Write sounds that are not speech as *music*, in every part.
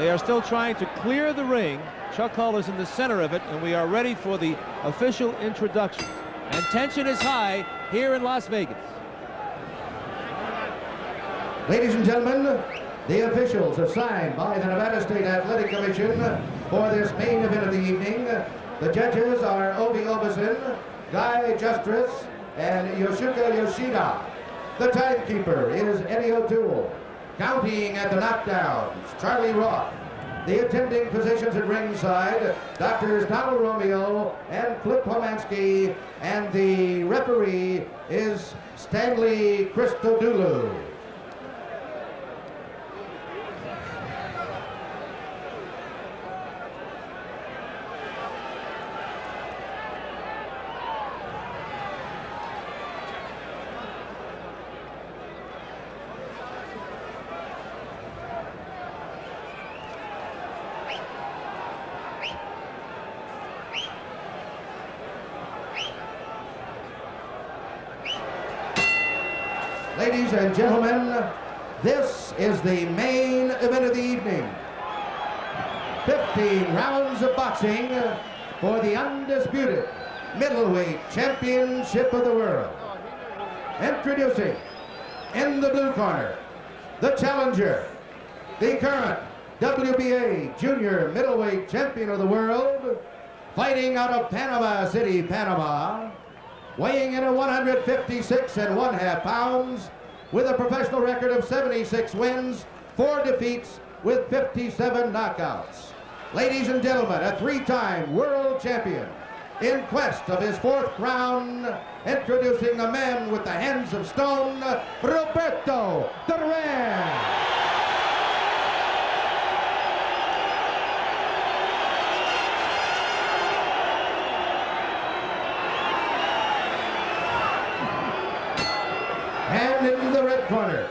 They are still trying to clear the ring. Chuck Hull is in the center of it, and we are ready for the official introduction. And tension is high here in Las Vegas. Ladies and gentlemen, the officials assigned by the Nevada State Athletic Commission for this main event of the evening. The judges are Ove Ovesen, Guy Jutras, and Yusaku Yoshida. The timekeeper is Eddie O'Toole. Counting at the knockdowns, Charlie Roth. The attending physicians at ringside, Doctors Donald Romeo and Flip Homansky, and the referee is Stanley Christodoulou. Ladies and gentlemen, this is the main event of the evening. 15 rounds of boxing for the undisputed middleweight championship of the world. Introducing, in the blue corner, the challenger, the current WBA junior middleweight champion of the world, fighting out of Panama City, Panama, weighing in at 156 and one half pounds, with a professional record of 76 wins, four defeats, with 57 knockouts. Ladies and gentlemen, a three-time world champion, in quest of his fourth crown, introducing the man with the hands of stone, Roberto Duran. Corner,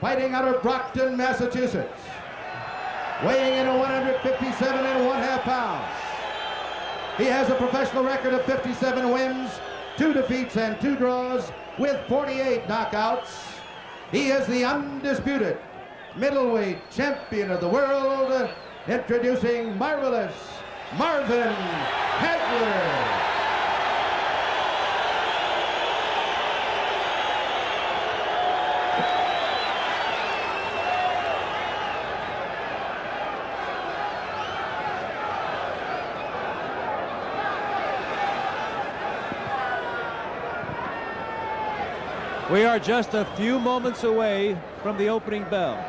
fighting out of Brockton, Massachusetts, weighing in at 157 and one half pounds. He has a professional record of 57 wins, two defeats and two draws with 48 knockouts. He is the undisputed middleweight champion of the world, introducing Marvelous Marvin Hagler. We are just a few moments away from the opening bell.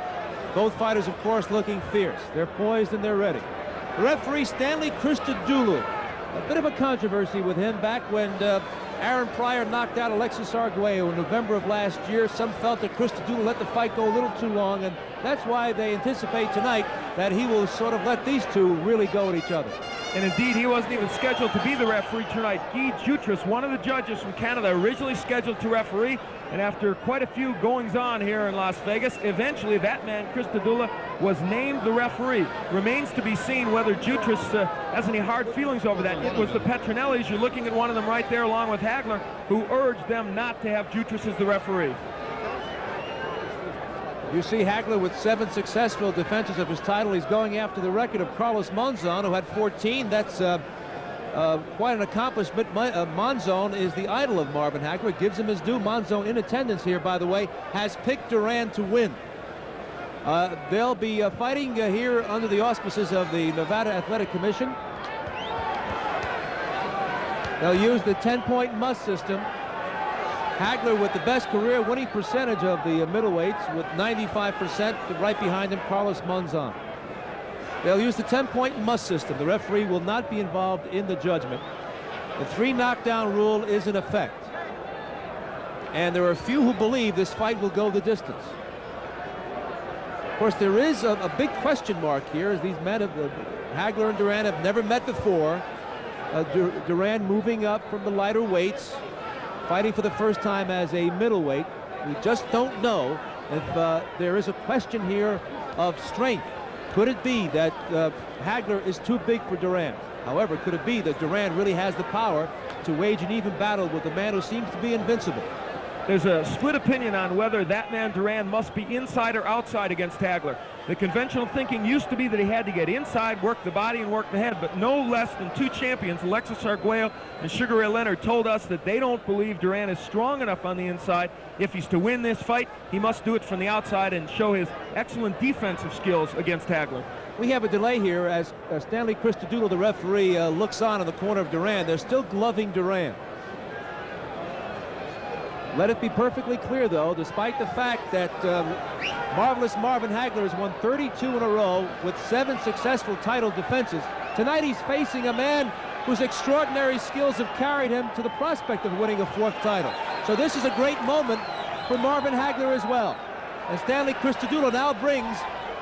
Both fighters, of course, looking fierce. They're poised and they're ready. Referee, Stanley Christodoulou. A bit of a controversy with him back when uh, Aaron Pryor knocked out Alexis Arguello in November of last year. Some felt that Christodoulou let the fight go a little too long, and that's why they anticipate tonight that he will sort of let these two really go at each other. And indeed, he wasn't even scheduled to be the referee tonight. Guy Jutras, one of the judges from Canada, originally scheduled to referee. And after quite a few goings-on here in Las Vegas, eventually that man, Christodoulou, was named the referee. Remains to be seen whether Jutras uh, has any hard feelings over that. It was the Petronellis, you're looking at one of them right there along with Hagler, who urged them not to have Jutras as the referee. You see Hagler with seven successful defenses of his title. He's going after the record of Carlos Monzon, who had 14. That's uh, uh, quite an accomplishment. Uh, Monzon is the idol of Marvin Hagler. Gives him his due. Monzon in attendance here, by the way, has picked Duran to win. Uh, they'll be uh, fighting uh, here under the auspices of the Nevada Athletic Commission. They'll use the 10-point must system. Hagler with the best career winning percentage of the middleweights with 95%, right behind him, Carlos Monzon. They'll use the 10-point must system. The referee will not be involved in the judgment. The three knockdown rule is in effect. And there are a few who believe this fight will go the distance. Of course, there is a, a big question mark here as these men, have, uh, Hagler and Duran, have never met before. Uh, Dur Duran moving up from the lighter weights, fighting for the first time as a middleweight. We just don't know if uh, there is a question here of strength. Could it be that uh, Hagler is too big for Duran? However, could it be that Duran really has the power to wage an even battle with a man who seems to be invincible? There's a split opinion on whether that man Duran must be inside or outside against Hagler. The conventional thinking used to be that he had to get inside, work the body, and work the head, but no less than two champions, Alexis Arguello and Sugar Ray Leonard, told us that they don't believe Duran is strong enough on the inside. If he's to win this fight, he must do it from the outside and show his excellent defensive skills against Hagler. We have a delay here as Stanley Christodoulou, the referee, uh, looks on in the corner of Duran. They're still gloving Duran. Let it be perfectly clear, though, despite the fact that um, Marvelous Marvin Hagler has won 32 in a row with seven successful title defenses, tonight he's facing a man whose extraordinary skills have carried him to the prospect of winning a fourth title. So this is a great moment for Marvin Hagler as well. And Stanley Christodoulou now brings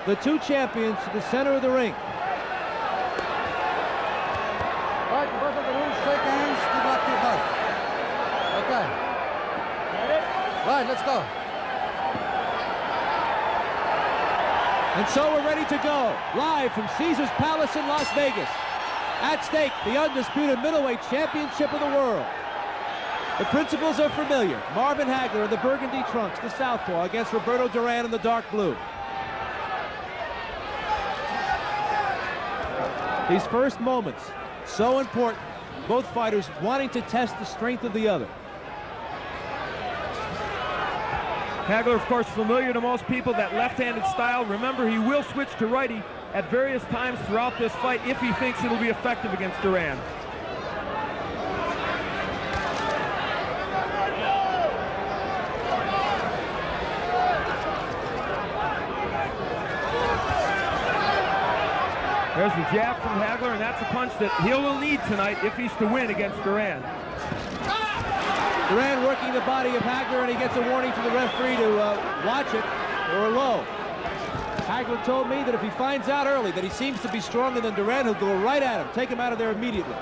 the two champions to the center of the ring. All right, both of the rules, shake hands, good luck to you both. Okay. Right, let's go. And so we're ready to go, live from Caesars Palace in Las Vegas. At stake, the undisputed middleweight championship of the world. The principles are familiar. Marvin Hagler in the burgundy trunks, the southpaw, against Roberto Duran in the dark blue. These first moments, so important. Both fighters wanting to test the strength of the other. Hagler, of course, familiar to most people, that left-handed style. Remember, he will switch to righty at various times throughout this fight if he thinks it'll be effective against Duran. There's the jab from Hagler, and that's a punch that he will need tonight if he's to win against Duran. Duran working the body of Hagler, and he gets a warning from the referee to uh, watch it or low. Hagler told me that if he finds out early that he seems to be stronger than Duran, he'll go right at him, take him out of there immediately.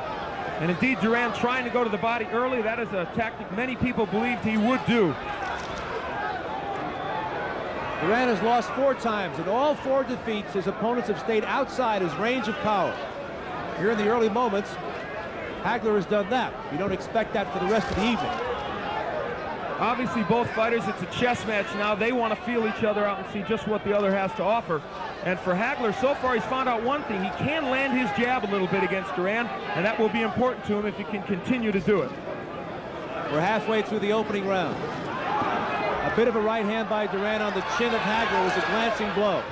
And indeed, Duran trying to go to the body early, that is a tactic many people believed he would do. Duran has lost four times. In all four defeats, his opponents have stayed outside his range of power. Here in the early moments, Hagler has done that. You don't expect that for the rest of the evening. Obviously, both fighters, it's a chess match now. They want to feel each other out and see just what the other has to offer. And for Hagler, so far, he's found out one thing. He can land his jab a little bit against Duran, and that will be important to him if he can continue to do it. We're halfway through the opening round. A bit of a right hand by Duran on the chin of Hagler was a glancing blow.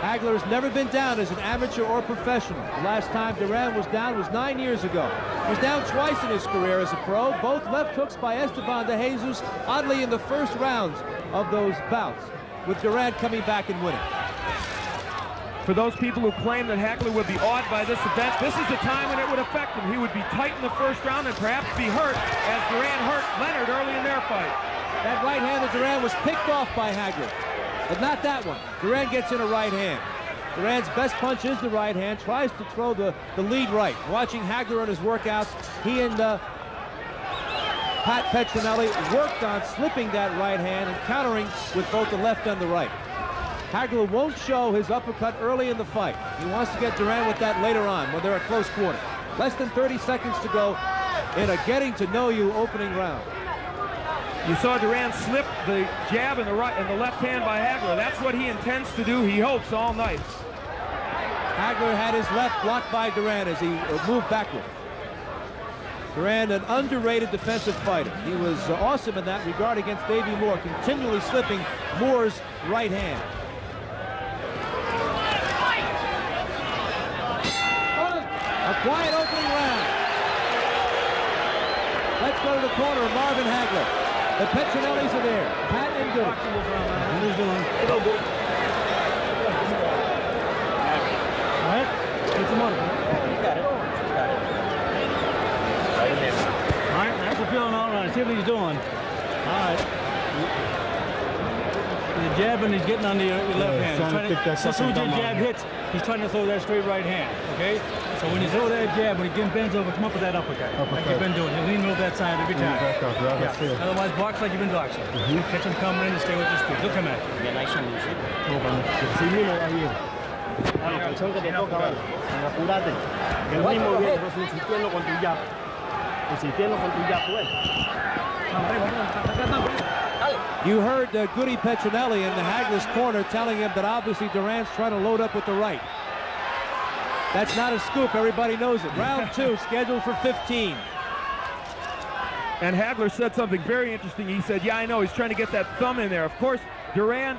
Hagler has never been down as an amateur or professional. The last time Duran was down was nine years ago. He was down twice in his career as a pro, both left hooks by Esteban de Jesus, oddly in the first rounds of those bouts, with Duran coming back and winning. For those people who claim that Hagler would be awed by this event, this is the time when it would affect him. He would be tight in the first round and perhaps be hurt as Duran hurt Leonard early in their fight. That right hand of Duran was picked off by Hagler but not that one. Duran gets in a right hand. Duran's best punch is the right hand, tries to throw the, the lead right. Watching Hagler on his workouts, he and uh, Pat Petronelli worked on slipping that right hand and countering with both the left and the right. Hagler won't show his uppercut early in the fight. He wants to get Duran with that later on when they're at close quarter. Less than 30 seconds to go in a getting to know you opening round. You saw Duran slip the jab in the right and the left hand by Hagler. That's what he intends to do, he hopes, all night. Hagler had his left blocked by Duran as he uh, moved backward. Duran, an underrated defensive fighter. He was uh, awesome in that regard against Davey Moore, continually slipping Moore's right hand. A quiet opening round. Let's go to the corner Marvin Hagler. The Petronellis are there. Pat and Good. How you doing? All right. What's the money? You got it. Got it. Right there. All right. That's the feeling all right. See what he's doing. All right. The jab and he's getting on the, uh, left yeah, hand. Trying to, as soon as the jab hits, he's trying to throw that straight right hand. Okay? So when you throw that jab, when he bends over, come up with that uppercut. uppercut. Like you've been doing. You lean over that side every time. Back up, right? Yeah. Otherwise, box like you've been boxing. Mm -hmm. Catch him coming in and stay with your speed. He'll come at you. Yeah, nice and easy. Sí, mira, ahí. A la canción que te toca, apúrate. El mismo viene, pues insistiendo con tu jab. Insistiendo con tu jab, pues. Vamos, vamos, vamos. You heard uh, Goody Petronelli in the Hagler's corner telling him that obviously Duran's trying to load up with the right. That's not a scoop. Everybody knows it. Round two, *laughs* scheduled for 15. And Hagler said something very interesting. He said, yeah, I know. He's trying to get that thumb in there. Of course, Duran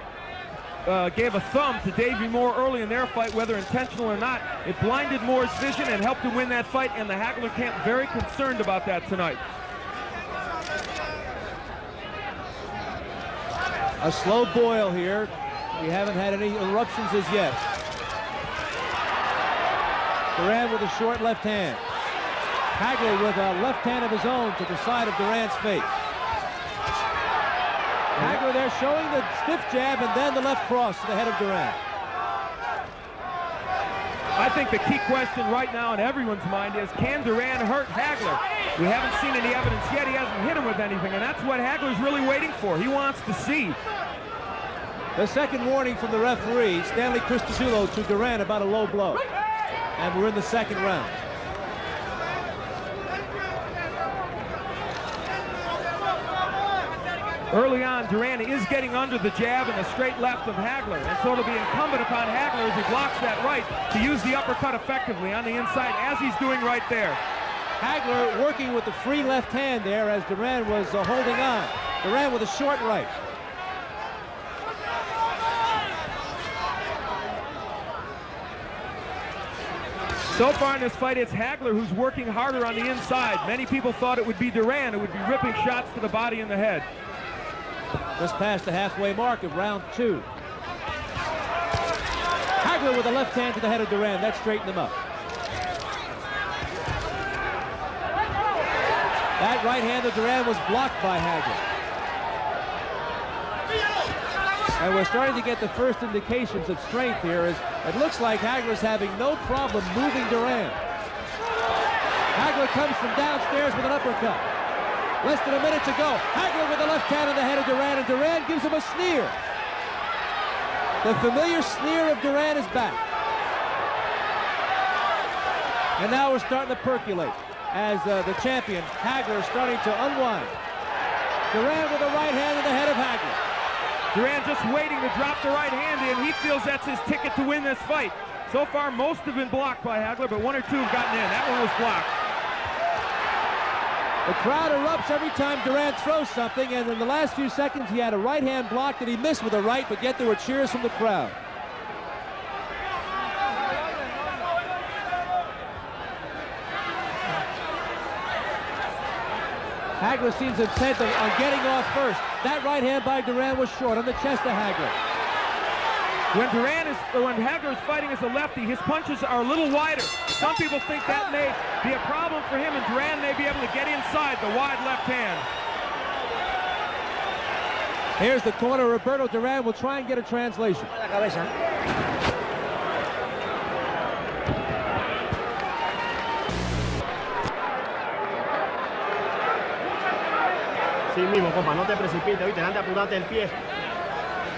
uh, gave a thumb to Davey Moore early in their fight, whether intentional or not. It blinded Moore's vision and helped him win that fight, and the Hagler camp very concerned about that tonight. A slow boil here. We haven't had any eruptions as yet. Duran with a short left hand. Hagler with a left hand of his own to the side of Duran's face. Hagler there showing the stiff jab and then the left cross to the head of Duran. I think the key question right now in everyone's mind is, can Duran hurt Hagler? We haven't seen any evidence yet. He hasn't hit him with anything, and that's what Hagler's really waiting for. He wants to see. The second warning from the referee, Stanley Christodoulou to Duran about a low blow. And we're in the second round. Early on, Duran is getting under the jab and the straight left of Hagler, and so it'll be incumbent upon Hagler as he blocks that right to use the uppercut effectively on the inside, as he's doing right there. Hagler working with the free left hand there as Duran was uh, holding on. Duran with a short right. So far in this fight, it's Hagler who's working harder on the inside. Many people thought it would be Duran who would be ripping shots to the body and the head. Just past the halfway mark of round two. Hagler with a left hand to the head of Duran. That straightened him up. That right hand of Duran was blocked by Hagler. And we're starting to get the first indications of strength here as it looks like Hagler's having no problem moving Duran. Hagler comes from downstairs with an uppercut. Less than a minute to go. Hagler with the left hand on the head of Duran, and Duran gives him a sneer. The familiar sneer of Duran is back. And now we're starting to percolate as uh, the champion, Hagler, is starting to unwind. Duran with the right hand on the head of Hagler. Duran just waiting to drop the right hand in. He feels that's his ticket to win this fight. So far, most have been blocked by Hagler, but one or two have gotten in. That one was blocked. The crowd erupts every time Duran throws something, and in the last few seconds, he had a right hand block that he missed with a right, but yet there were cheers from the crowd. Hagler seems intent on getting off first. That right hand by Duran was short on the chest of Hagler. When Duran is, when Hagler is fighting as a lefty, his punches are a little wider. Some people think that may be a problem for him, and Duran may be able to get inside the wide left hand. Here's the corner. Roberto Duran will try and get a translation. Sí mismo, compa, no te precipites, ¿viste? Antes apurate el pie.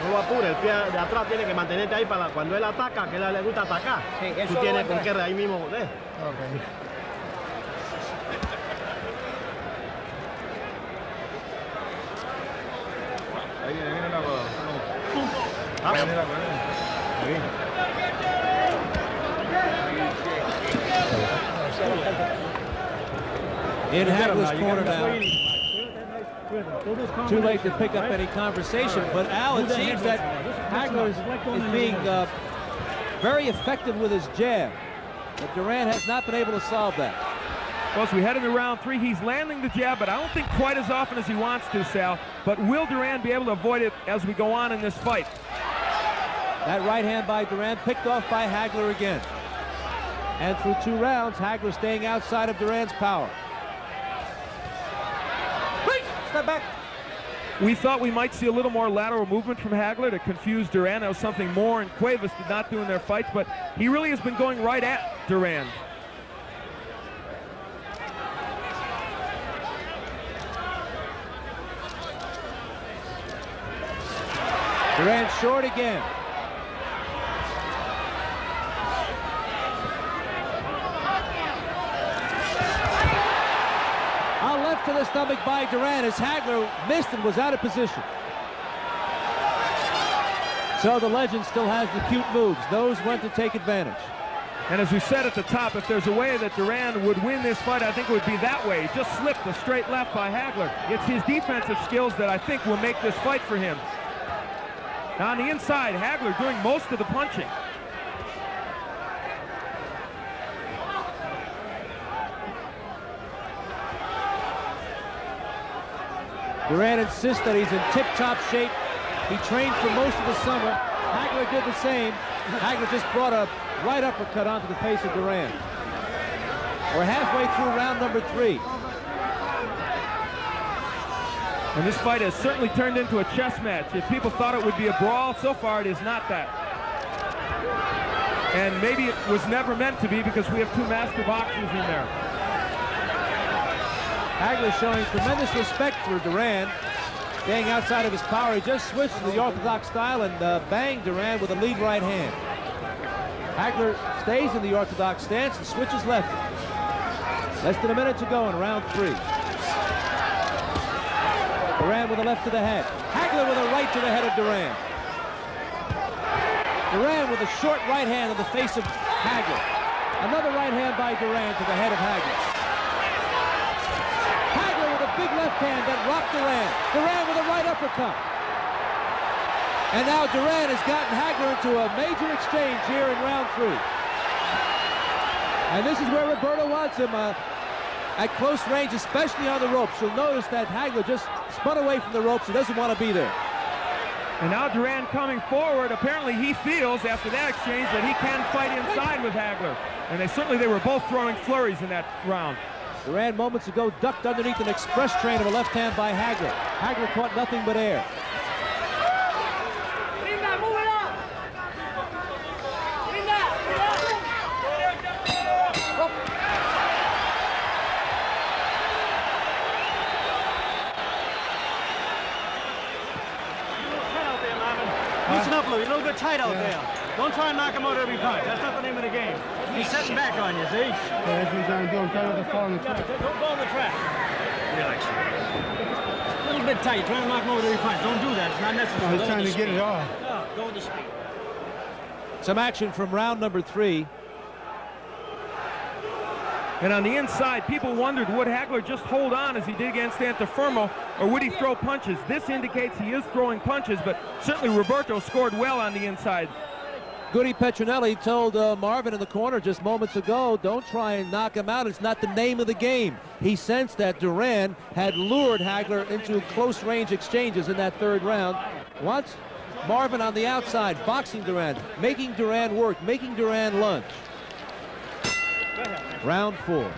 No lo apure, el pie de atrás tiene que mantenerte ahí para cuando él ataca, que a él le gusta atacar. Sí, eso Tú tienes con qué ahí mismo, ¿ves? Ahí viene, viene la Ah, Viene la Ahí. Now. Too late to pick up any conversation, but Al, it seems that Hagler is, being uh, very effective with his jab. But Duran has not been able to solve that. Well, as we head into round three, he's landing the jab, but I don't think quite as often as he wants to, Sal. But will Duran be able to avoid it as we go on in this fight? That right hand by Duran picked off by Hagler again. And through two rounds, Hagler staying outside of Duran's power. Step back. We thought we might see a little more lateral movement from Hagler to confuse Duran. That was something Moore and Cuevas did not do in their fights, but he really has been going right at Duran. Duran short again. To the stomach by Duran as Hagler missed and was out of position. So the legend still has the cute moves, knows when to take advantage. And as we said at the top, if there's a way that Duran would win this fight, I think it would be that way. He just slipped the straight left by Hagler. It's his defensive skills that I think will make this fight for him. Now on the inside, Hagler doing most of the punching. Duran insists that he's in tip-top shape. He trained for most of the summer. Hagler did the same. Hagler just brought a right uppercut onto the face of Duran. We're halfway through round number three. And this fight has certainly turned into a chess match. If people thought it would be a brawl, so far it is not that. And maybe it was never meant to be because we have two master boxers in there. Hagler showing tremendous respect for Duran. Staying outside of his power, he just switched to the orthodox style and uh, banged Duran with a lead right hand. Hagler stays in the orthodox stance and switches left. Less than a minute to go in round three. Duran with a left to the head. Hagler with a right to the head of Duran. Duran with a short right hand in the face of Hagler. Another right hand by Duran to the head of Hagler. Big left hand that rocked Duran. Duran with a right uppercut. And now Duran has gotten Hagler into a major exchange here in round three. And this is where Roberto wants him uh, at close range, especially on the ropes. You'll notice that Hagler just spun away from the ropes. He doesn't want to be there. And now Duran coming forward. Apparently he feels after that exchange that he can fight inside with Hagler. And they certainly they were both throwing flurries in that round. Duran moments ago ducked underneath an express train of a left hand by Hagler. Hagler caught nothing but air. Loosen up, Lou. You're a little bit tight out there. Don't try and knock him out every punch. That's not the name of the game. He's setting back on you, see? Yeah, that's what he's trying uh, to do. I'm trying not to fall in the Yeah, trap. but don't fall in the trap. Relax. A little bit tight. You're trying to knock him over every punch. Don't do that. It's not necessary. No, he's Go trying to the get it off. Yeah, go with the speed. Some action from round number three. And on the inside, people wondered, would Hagler just hold on as he did against Antuofermo, or would he throw punches? This indicates he is throwing punches, but certainly Roberto scored well on the inside. Goody Petronelli told uh, Marvin in the corner just moments ago, don't try and knock him out. It's not the name of the game. He sensed that Duran had lured Hagler into close range exchanges in that third round. Wants Marvin on the outside, boxing Duran, making Duran work, making Duran lunge. Round four.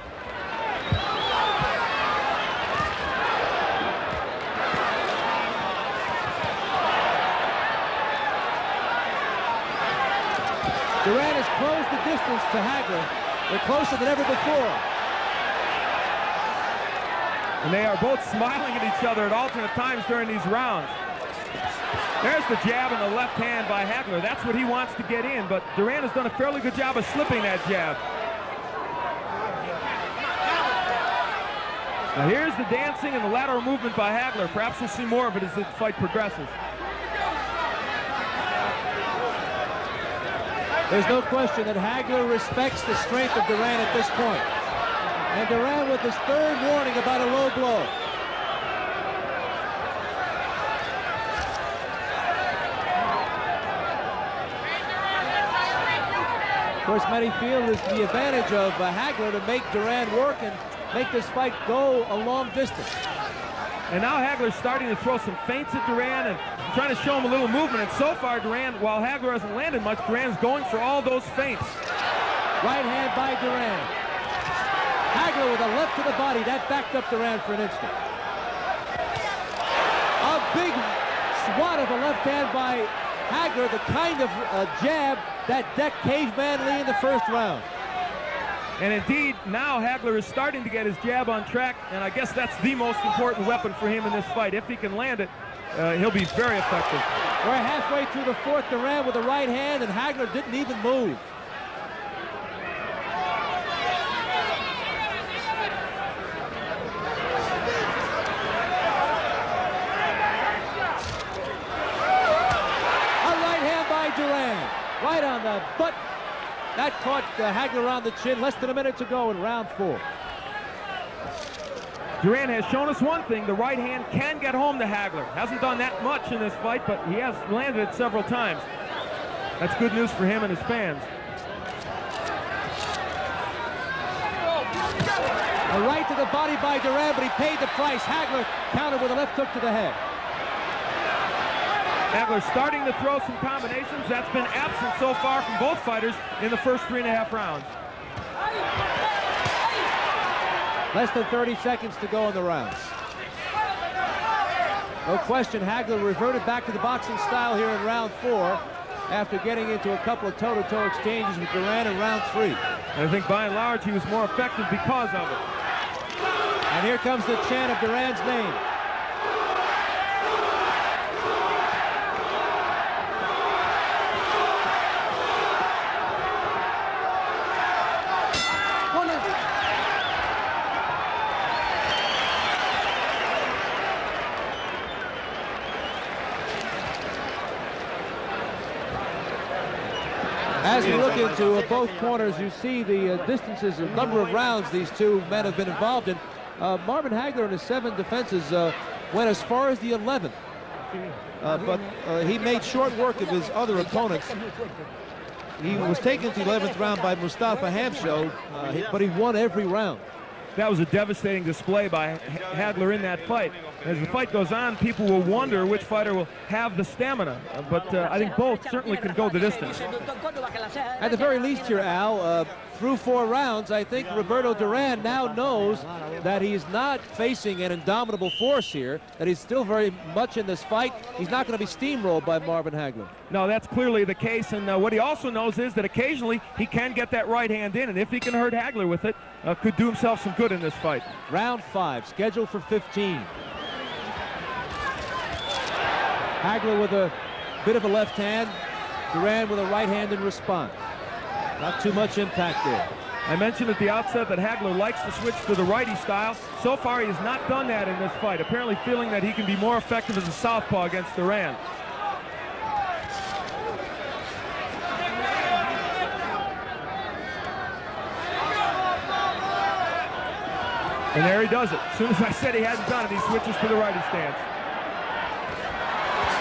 Duran has closed the distance to Hagler. They're closer than ever before. And they are both smiling at each other at alternate times during these rounds. There's the jab and the left hand by Hagler. That's what he wants to get in, but Duran has done a fairly good job of slipping that jab. Now here's the dancing and the lateral movement by Hagler. Perhaps we'll see more of it as the fight progresses. There's no question that Hagler respects the strength of Duran at this point. And Duran with his third warning about a low blow. Of course, many feel it's the advantage of uh, Hagler to make Duran work and make this fight go a long distance. And now Hagler's starting to throw some feints at Duran and trying to show him a little movement. And so far, Duran, while Hagler hasn't landed much, Duran's going for all those feints. Right hand by Duran. Hagler with a left to the body. That backed up Duran for an instant. A big swat of a left hand by Hagler, the kind of uh, jab that decked Caveman Lee in the first round. And indeed, now Hagler is starting to get his jab on track, and I guess that's the most important weapon for him in this fight. If he can land it, uh, he'll be very effective. We're halfway through the fourth. Duran with a right hand, and Hagler didn't even move. A right hand the but that caught uh, Hagler on the chin. Less than a minute to go in round four. Duran has shown us one thing. The right hand can get home to Hagler. Hasn't done that much in this fight, but he has landed it several times. That's good news for him and his fans. A right to the body by Duran, but he paid the price. Hagler countered with a left hook to the head. Hagler starting to throw some combinations. That's been absent so far from both fighters in the first three and a half rounds. Less than 30 seconds to go in the rounds. No question, Hagler reverted back to the boxing style here in round four after getting into a couple of toe-to-toe -to -toe exchanges with Duran in round three. And I think by and large he was more effective because of it. And here comes the chant of Duran's name. As we look into uh, both corners, you see the uh, distances, the number of rounds these two men have been involved in. Uh, Marvin Hagler in his seven defenses uh, went as far as the 11th, uh, but uh, he made short work of his other opponents. He was taken to the 11th round by Mustafa Hamsho, but he won every round. That was a devastating display by Hagler in that fight. As the fight goes on, people will wonder which fighter will have the stamina. But uh, I think both certainly can go the distance. At the very least here, Al, uh, through four rounds, I think Roberto Duran now knows that he's not facing an indomitable force here, that he's still very much in this fight. He's not going to be steamrolled by Marvin Hagler. No, that's clearly the case. And uh, what he also knows is that occasionally he can get that right hand in. And if he can hurt Hagler with it, uh, could do himself some good in this fight. Round five, scheduled for 15. Hagler with a bit of a left hand. Duran with a right hand in response. Not too much impact there. I mentioned at the outset that Hagler likes to switch to the righty style. So far, he has not done that in this fight, apparently feeling that he can be more effective as a southpaw against Duran. And there he does it. As soon as I said he hadn't done it, he switches to the righty stance.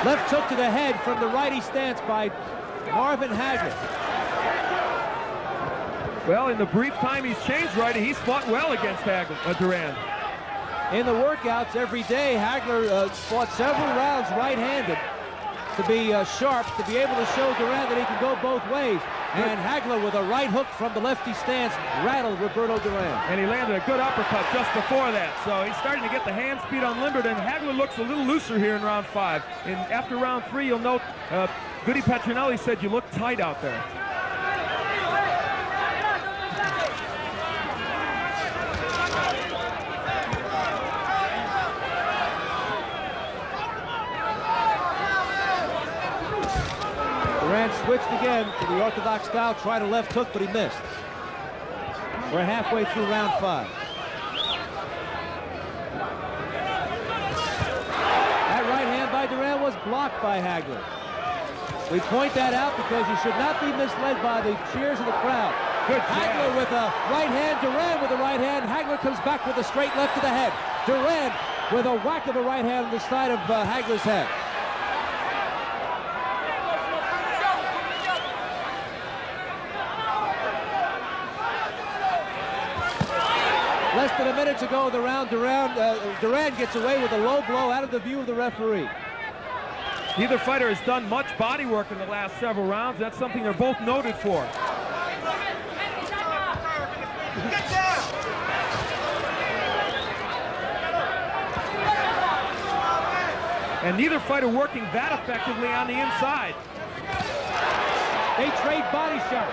Left hook to the head from the righty stance by Marvin Hagler. Well, in the brief time he's changed righty, he's fought well against Hagler, uh, Duran. In the workouts every day, Hagler uh, fought several rounds right-handed to be uh, sharp, to be able to show Duran that he can go both ways. And Hagler with a right hook from the lefty stance rattled Roberto Duran. And he landed a good uppercut just before that. So he's starting to get the hand speed unlimbered, and Hagler looks a little looser here in round five. And after round three, you'll note uh, Goody Petronelli said you look tight out there. Duran switched again to the orthodox style, tried a left hook, but he missed. We're halfway through round five. That right hand by Duran was blocked by Hagler. We point that out because you should not be misled by the cheers of the crowd. Good Hagler with a right hand, Duran with a right hand. Hagler comes back with a straight left to the head. Duran with a whack of a right hand on the side of uh, Hagler's head. Less than a minute to go the round. Duran, uh, Duran gets away with a low blow out of the view of the referee. Neither fighter has done much body work in the last several rounds. That's something they're both noted for. And neither fighter working that effectively on the inside. They trade body shots.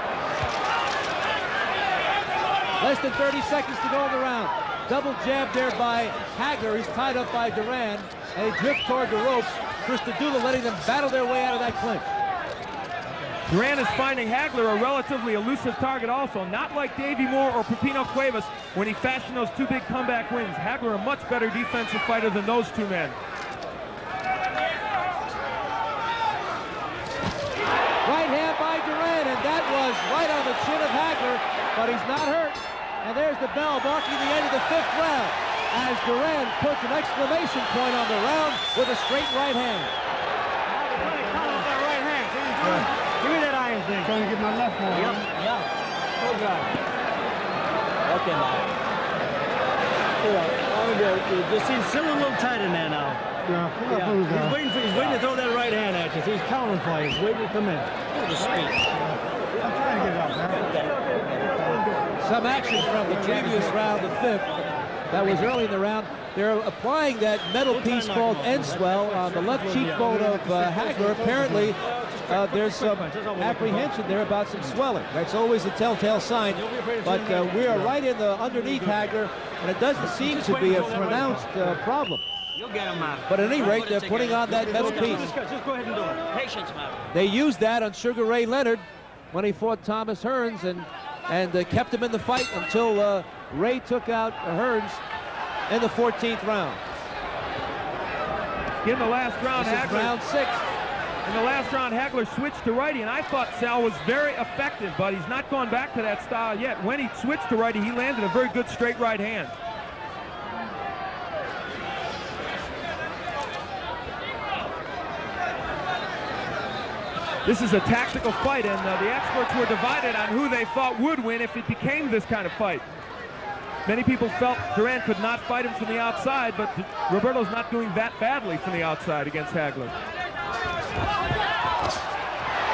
Less than 30 seconds to go in the round. Double jab there by Hagler. He's tied up by Duran. And they drift toward the ropes. Christodoulou letting them battle their way out of that clinch. Duran is finding Hagler a relatively elusive target also, not like Davey Moore or Pipino Cuevas when he fashioned those two big comeback wins. Hagler a much better defensive fighter than those two men. Right hand by Duran, and that was right on the chin of Hagler, but he's not hurt. And there's the bell marking the end of the fifth round as Duran puts an exclamation point on the round with a straight right hand. right hand. Give me that iron thing. Trying to get my left one. Yep, yeah. So good. Okay, man. Yeah, just he's still a little tight in there now. Yeah, Yeah. He's waiting for he's waiting to throw that right hand at you. He's counting for you. He's waiting to come in. Look at the speed. I'm trying to get it out, man. Some action from the previous round, the fifth. That was early in the round. They're applying that metal piece called Enswell on the left cheekbone of uh, Hagler. Apparently, uh, there's some apprehension there about some swelling. That's always a telltale sign. But uh, we are right in the underneath Hagler, and it doesn't seem to be a pronounced uh, problem. You'll get him, man. But at any rate, they're putting on that metal piece. Just go, just go ahead and do it. Patience, man. They used that on Sugar Ray Leonard when he fought Thomas Hearns and and uh, kept him in the fight until uh, Ray took out Hearns in the 14th round. In the last round, This is Hagler, round six. in the last round, Hagler switched to righty, and I thought Sal was very effective, but he's not gone back to that style yet. When he switched to righty, he landed a very good straight right hand. This is a tactical fight, and uh, the experts were divided on who they thought would win if it became this kind of fight. Many people felt Duran could not fight him from the outside, but Roberto's not doing that badly from the outside against Hagler.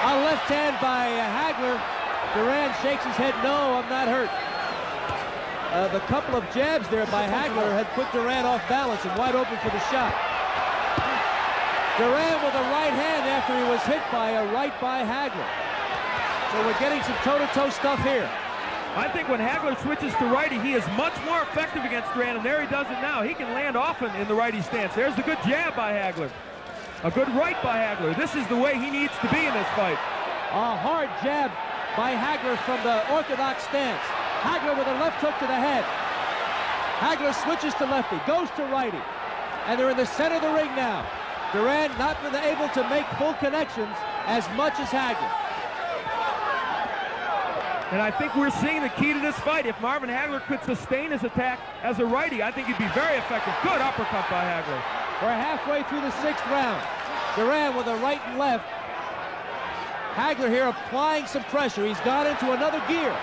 A left hand by uh, Hagler. Duran shakes his head, no, I'm not hurt. Uh, the couple of jabs there by Hagler had put Duran off balance and wide open for the shot. Duran with a right hand after he was hit by a right by Hagler. So we're getting some toe-to-toe stuff here. I think when Hagler switches to righty, he is much more effective against Duran, and there he does it now. He can land often in the righty stance. There's the good jab by Hagler. A good right by Hagler. This is the way he needs to be in this fight. A hard jab by Hagler from the orthodox stance. Hagler with a left hook to the head. Hagler switches to lefty, goes to righty. And they're in the center of the ring now. Duran not been able to make full connections as much as Hagler. And I think we're seeing the key to this fight. If Marvin Hagler could sustain his attack as a righty, I think he'd be very effective. Good uppercut by Hagler. We're halfway through the sixth round. Duran with a right and left. Hagler here applying some pressure. He's gone into another gear.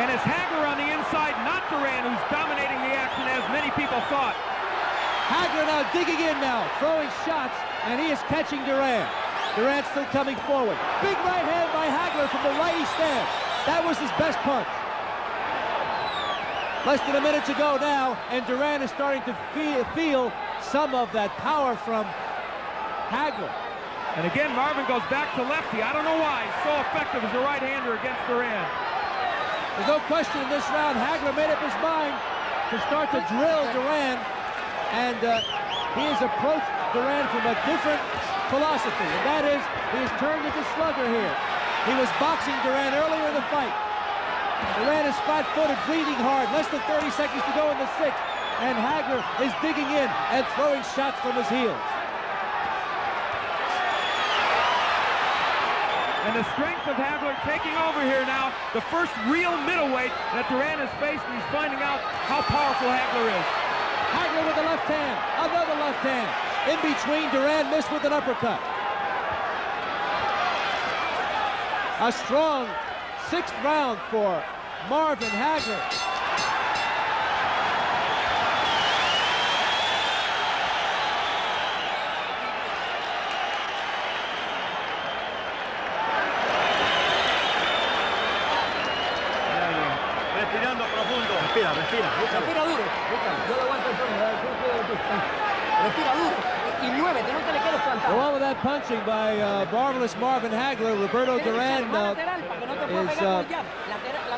And it's Hagler on the inside, not Duran, who's dominating the action as many people thought. Hagler now digging in now, throwing shots, and he is catching Duran. Duran still coming forward. Big right hand by Hagler from the righty stance. That was his best punch. Less than a minute to go now, and Duran is starting to feel, feel some of that power from Hagler. And again, Marvin goes back to lefty. I don't know why. He's so effective as a right-hander against Duran. There's no question in this round, Hagler made up his mind to start to drill Duran, and uh, he has approached Duran from a different philosophy, and that is he has turned into slugger here. He was boxing Duran earlier in the fight. Duran is flat-footed, breathing hard, less than 30 seconds to go in the sixth, and Hagler is digging in and throwing shots from his heels. And the strength of Hagler taking over here now. The first real middleweight that Duran has faced, and he's finding out how powerful Hagler is. With the left hand, another left hand. In between, Duran missed with an uppercut. A strong sixth round for Marvin Hagler. Respirando profundo. Respira, respira. Respira duro. Yo lo aguanto el tono. Respira duro. Y muévete, no te le quedes plantado. Along with that punching by uh, marvelous Marvin Hagler, Roberto Duran uh, is uh,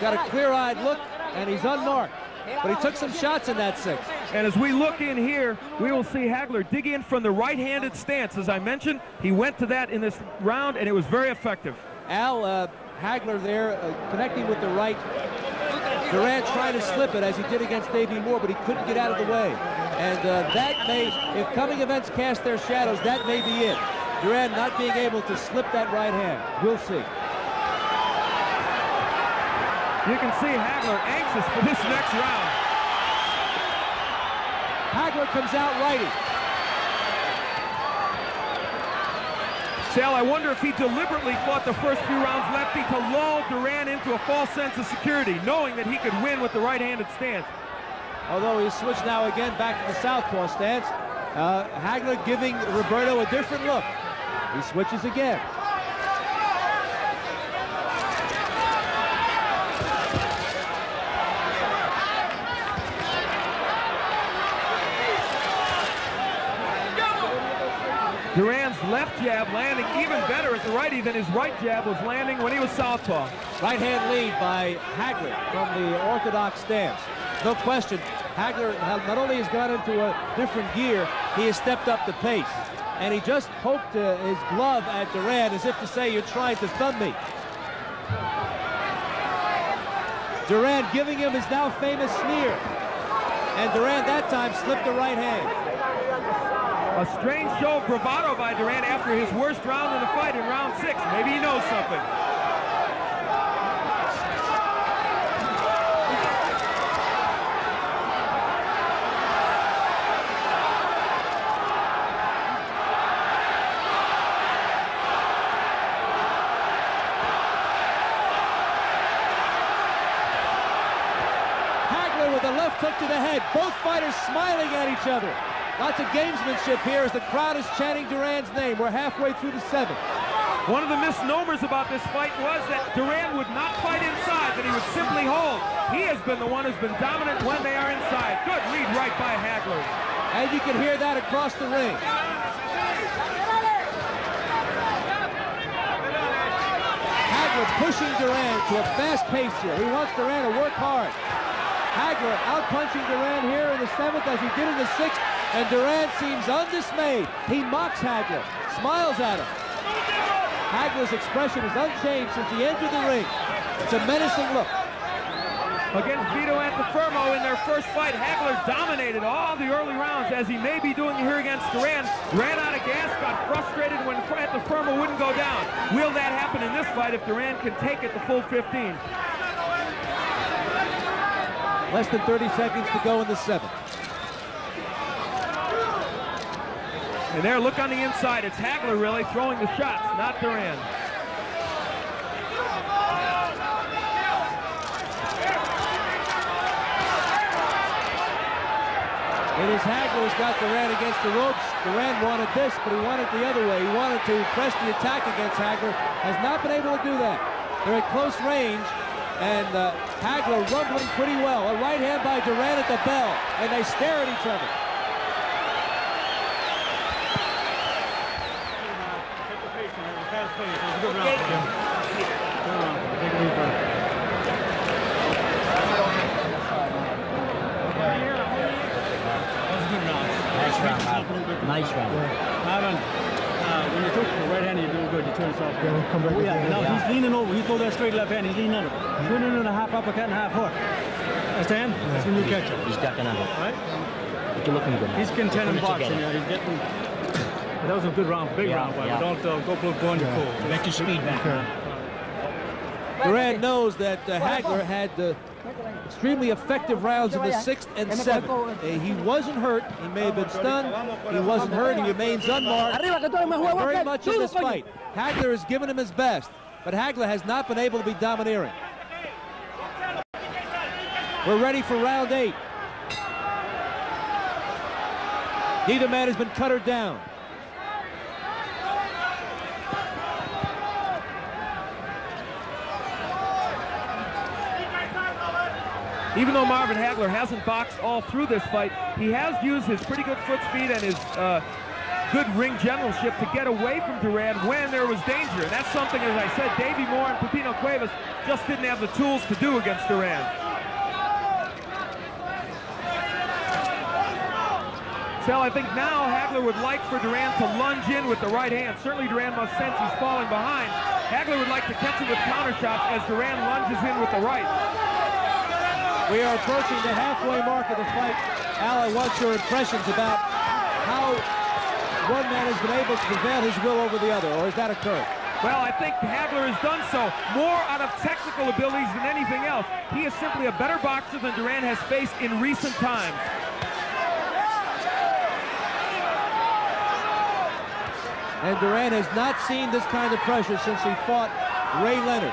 got a clear-eyed look, and he's unmarked. But he took some shots in that six. And as we look in here, we will see Hagler dig in from the right-handed stance. As I mentioned, he went to that in this round, and it was very effective. Al uh, Hagler there uh, connecting with the right. Duran trying to slip it as he did against Davey Moore, but he couldn't get out of the way. And uh, that may, if coming events cast their shadows, that may be it. Duran not being able to slip that right hand. We'll see. You can see Hagler anxious for this next round. Hagler comes out righty. Sal, I wonder if he deliberately fought the first few rounds lefty to lull Duran into a false sense of security, knowing that he could win with the right-handed stance. Although he's switched now again back to the southpaw stance. Uh, Hagler giving Roberto a different look. He switches again. Duran's left jab landing even better at the righty than his right jab was landing when he was southpaw. Right hand lead by Hagler from the orthodox stance. No question, Hagler not only has gone into a different gear, he has stepped up the pace. And he just poked uh, his glove at Duran as if to say, you're trying to thumb me. Duran giving him his now famous sneer. And Duran that time slipped the right hand. A strange show of bravado by Duran after his worst round in the fight in round six. Maybe he knows something. Hagler with a left hook to the head. Both fighters smiling at each other. Lots of gamesmanship here as the crowd is chanting Duran's name. We're halfway through the seventh. One of the misnomers about this fight was that Duran would not fight inside, that he would simply hold. He has been the one who's been dominant when they are inside. Good lead right by Hagler. And you can hear that across the ring. Hagler pushing Duran to a fast pace here. He wants Duran to work hard. Hagler out-punching Duran here in the seventh as he did in the sixth, and Duran seems undismayed. He mocks Hagler, smiles at him. Hagler's expression is unchanged since he entered the ring. It's a menacing look. Against Vito Antuofermo in their first fight, Hagler dominated all the early rounds, as he may be doing here against Duran. Ran out of gas, got frustrated when Antuofermo wouldn't go down. Will that happen in this fight if Duran can take it the full 15? Less than 30 seconds to go in the seventh. And there, look on the inside. It's Hagler really throwing the shots, not Duran. It is Hagler who's got Duran against the ropes. Duran wanted this, but he wanted the other way. He wanted to press the attack against Hagler. Has not been able to do that. They're at close range, and uh, Hagler rumbling pretty well. A right hand by Duran at the bell, and they stare at each other. Take the pace, man. The fast pace. It was a good round for him. Good round. Take a deep breath. That was a good round. Nice round, Marvin. Nice round. Marvin, when you took the right hand, you're doing good. You turn it off. Yeah, come back Oh, yeah. Now Yeah. he's leaning over. He throw that straight left hand. He's leaning under. Turn it in a half uppercut and half hook. Understand? That's when you catch him. He's ducking under. Right? You're looking good. He's contending Put it boxing. together. Yeah, he's getting. That was a good round, big Yeah, round, but yeah. don't uh, go go on your cool. Get your speed back. Duran knows that uh, Hagler had uh, extremely effective rounds in the sixth and seventh. He wasn't hurt. He may have been stunned. He wasn't hurt. He remains unmarked. Very much in this fight. Hagler has given him his best, but Hagler has not been able to be domineering. We're ready for round eight. Neither man has been cuttered down. Even though Marvin Hagler hasn't boxed all through this fight, he has used his pretty good foot speed and his uh, good ring generalship to get away from Duran when there was danger. And that's something, as I said, Davey Moore and Pipino Cuevas just didn't have the tools to do against Duran. Sal, I think now Hagler would like for Duran to lunge in with the right hand. Certainly Duran must sense he's falling behind. Hagler would like to catch him with counter shots as Duran lunges in with the right. We are approaching the halfway mark of the fight. Al, what's your impressions about how one man has been able to prevail his will over the other, or has that occurred? Well, I think Hagler has done so more out of technical abilities than anything else. He is simply a better boxer than Duran has faced in recent times. And Duran has not seen this kind of pressure since he fought Ray Leonard.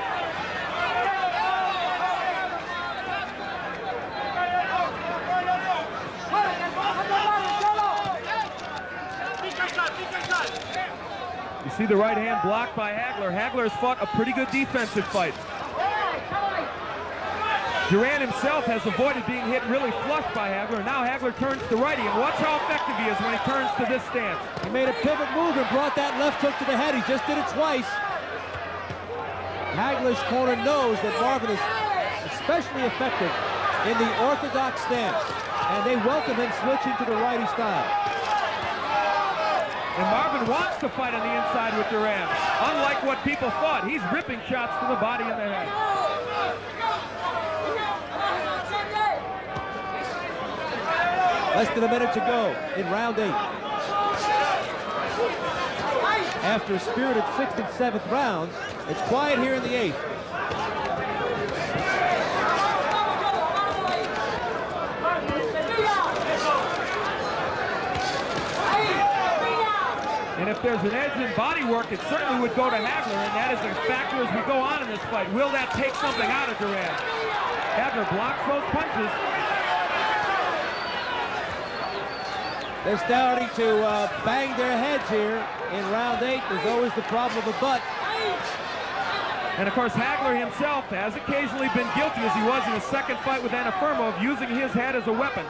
You see the right hand blocked by Hagler. Hagler has fought a pretty good defensive fight. Duran himself has avoided being hit really flush by Hagler. Now Hagler turns to righty, and watch how effective he is when he turns to this stance. He made a pivot move and brought that left hook to the head. He just did it twice. Hagler's corner knows that Marvin is especially effective in the orthodox stance, and they welcome him switching to the righty style. And Marvin wants to fight on the inside with Duran. Unlike what people thought, he's ripping shots to the body and the head. Less than a minute to go in round eight. After a spirited sixth and seventh rounds, it's quiet here in the eighth. There's an edge in body work, it certainly would go to Hagler, and that is a factor as we go on in this fight. Will that take something out of Duran? Hagler blocks those punches. They're starting to uh, bang their heads here in round eight. There's always the problem of the butt. And of course, Hagler himself has occasionally been guilty, as he was in his second fight with Antuofermo, of using his head as a weapon.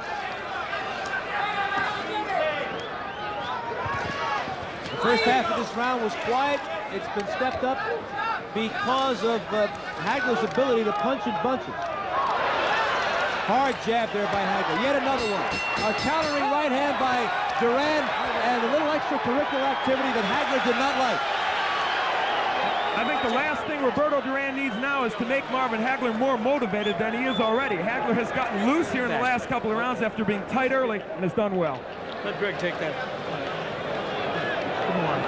First half of this round was quiet. It's been stepped up because of uh, Hagler's ability to punch in bunches. Hard jab there by Hagler. Yet another one. A countering right hand by Duran and a little extracurricular activity that Hagler did not like. I think the last thing Roberto Duran needs now is to make Marvin Hagler more motivated than he is already. Hagler has gotten loose here in the last couple of rounds after being tight early and has done well. Let Greg take that. Come on.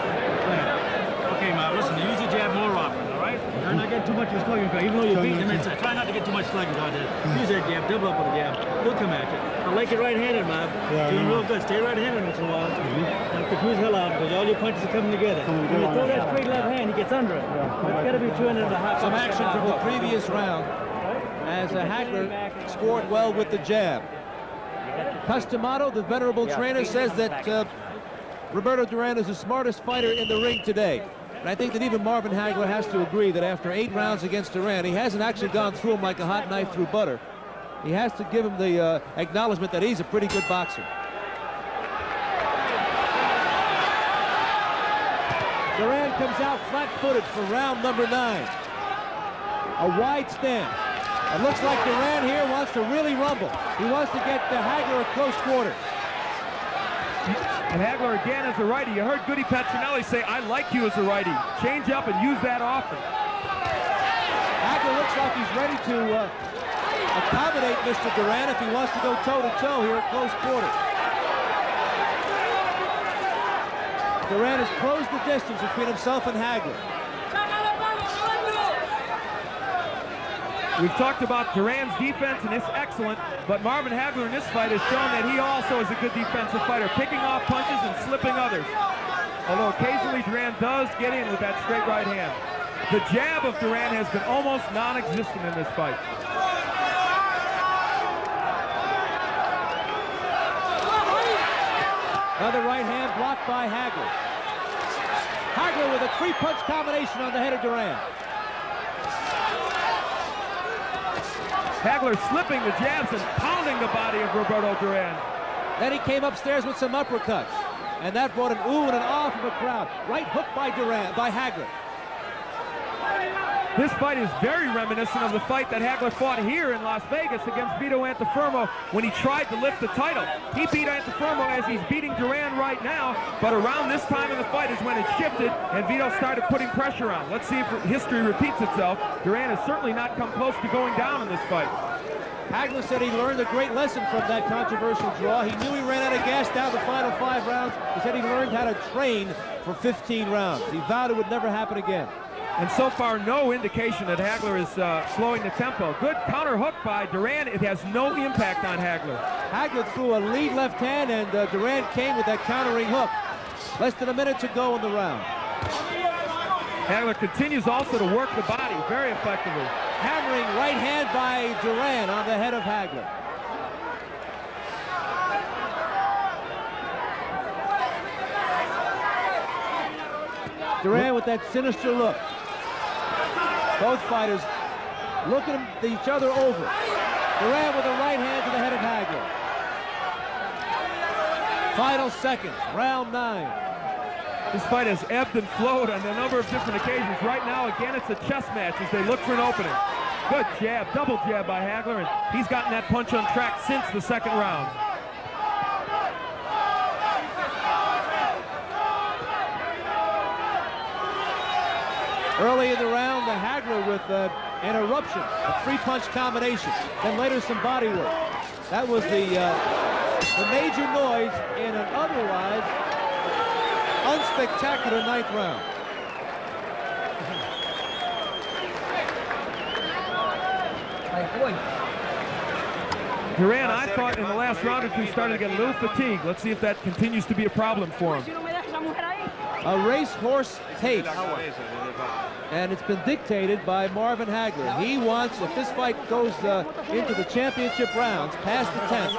Okay, Ma, listen, use the jab more often, all right? Try not to get too much of a slugging fight. Even though you're beating him inside, try not to get too much slugging out there. Use that jab, double up with the jab. He'll come at you. I like it right-handed, Mob. Yeah, Doing real good. Stay right-handed once in a while. Don't confuse the hell out of him because all your punches are coming together. Coming When you throw that straight left hand, he gets under it. It's got to be two and a half. Some action from the previous round as uh, Hagler scored well with the jab. Cus D'Amato, the venerable trainer, says that uh, Roberto Duran is the smartest fighter in the ring today. And I think that even Marvin Hagler has to agree that after eight rounds against Duran, he hasn't actually gone through him like a hot knife through butter. He has to give him the uh, acknowledgement that he's a pretty good boxer. Duran comes out flat-footed for round number nine. A wide stance. It looks like Duran here wants to really rumble. He wants to get the Hagler close quarters. And Hagler again as a righty. You heard Goody Petronelli say, I like you as a righty. Change up and use that often. Hagler looks like he's ready to uh, accommodate Mr. Duran if he wants to go toe-to-toe here at close quarters. Duran has closed the distance between himself and Hagler. We've talked about Duran's defense, and it's excellent, but Marvin Hagler in this fight has shown that he also is a good defensive fighter, picking off punches and slipping others. Although occasionally Duran does get in with that straight right hand. The jab of Duran has been almost non-existent in this fight. Another right hand blocked by Hagler. Hagler with a three-punch combination on the head of Duran. Hagler slipping the jabs and pounding the body of Roberto Duran. Then he came upstairs with some uppercuts. And that brought an ooh and an ah from the crowd. Right hook by Duran, by Hagler. This fight is very reminiscent of the fight that Hagler fought here in Las Vegas against Vito Antuofermo when he tried to lift the title. He beat Antuofermo as he's beating Duran right now, but around this time in the fight is when it shifted and Vito started putting pressure on. Let's see if history repeats itself. Duran has certainly not come close to going down in this fight. Hagler said he learned a great lesson from that controversial draw. He knew he ran out of gas down the final five rounds. He said he learned how to train for 15 rounds. He vowed it would never happen again. And so far, no indication that Hagler is uh, slowing the tempo. Good counter hook by Duran. It has no impact on Hagler. Hagler threw a lead left hand, and uh, Duran came with that countering hook. Less than a minute to go in the round. Hagler continues also to work the body very effectively. Hammering right hand by Duran on the head of Hagler. Duran with that sinister look. Both fighters looking each other over. Duran with a right hand to the head of Hagler. Final seconds, round nine. This fight has ebbed and flowed on a number of different occasions. Right now, again, it's a chess match as they look for an opening. Good jab, double jab by Hagler, and he's gotten that punch on track since the second round. Early in the round, the Hagler with uh, an eruption, a three-punch combination, then later some body work. That was the, uh, the major noise in an otherwise unspectacular ninth round. Duran, I thought in the last round or two started to get a little fatigued. Let's see if that continues to be a problem for him. A racehorse pace. And it's been dictated by Marvin Hagler. He wants, if this fight goes uh, into the championship rounds, past the 10th,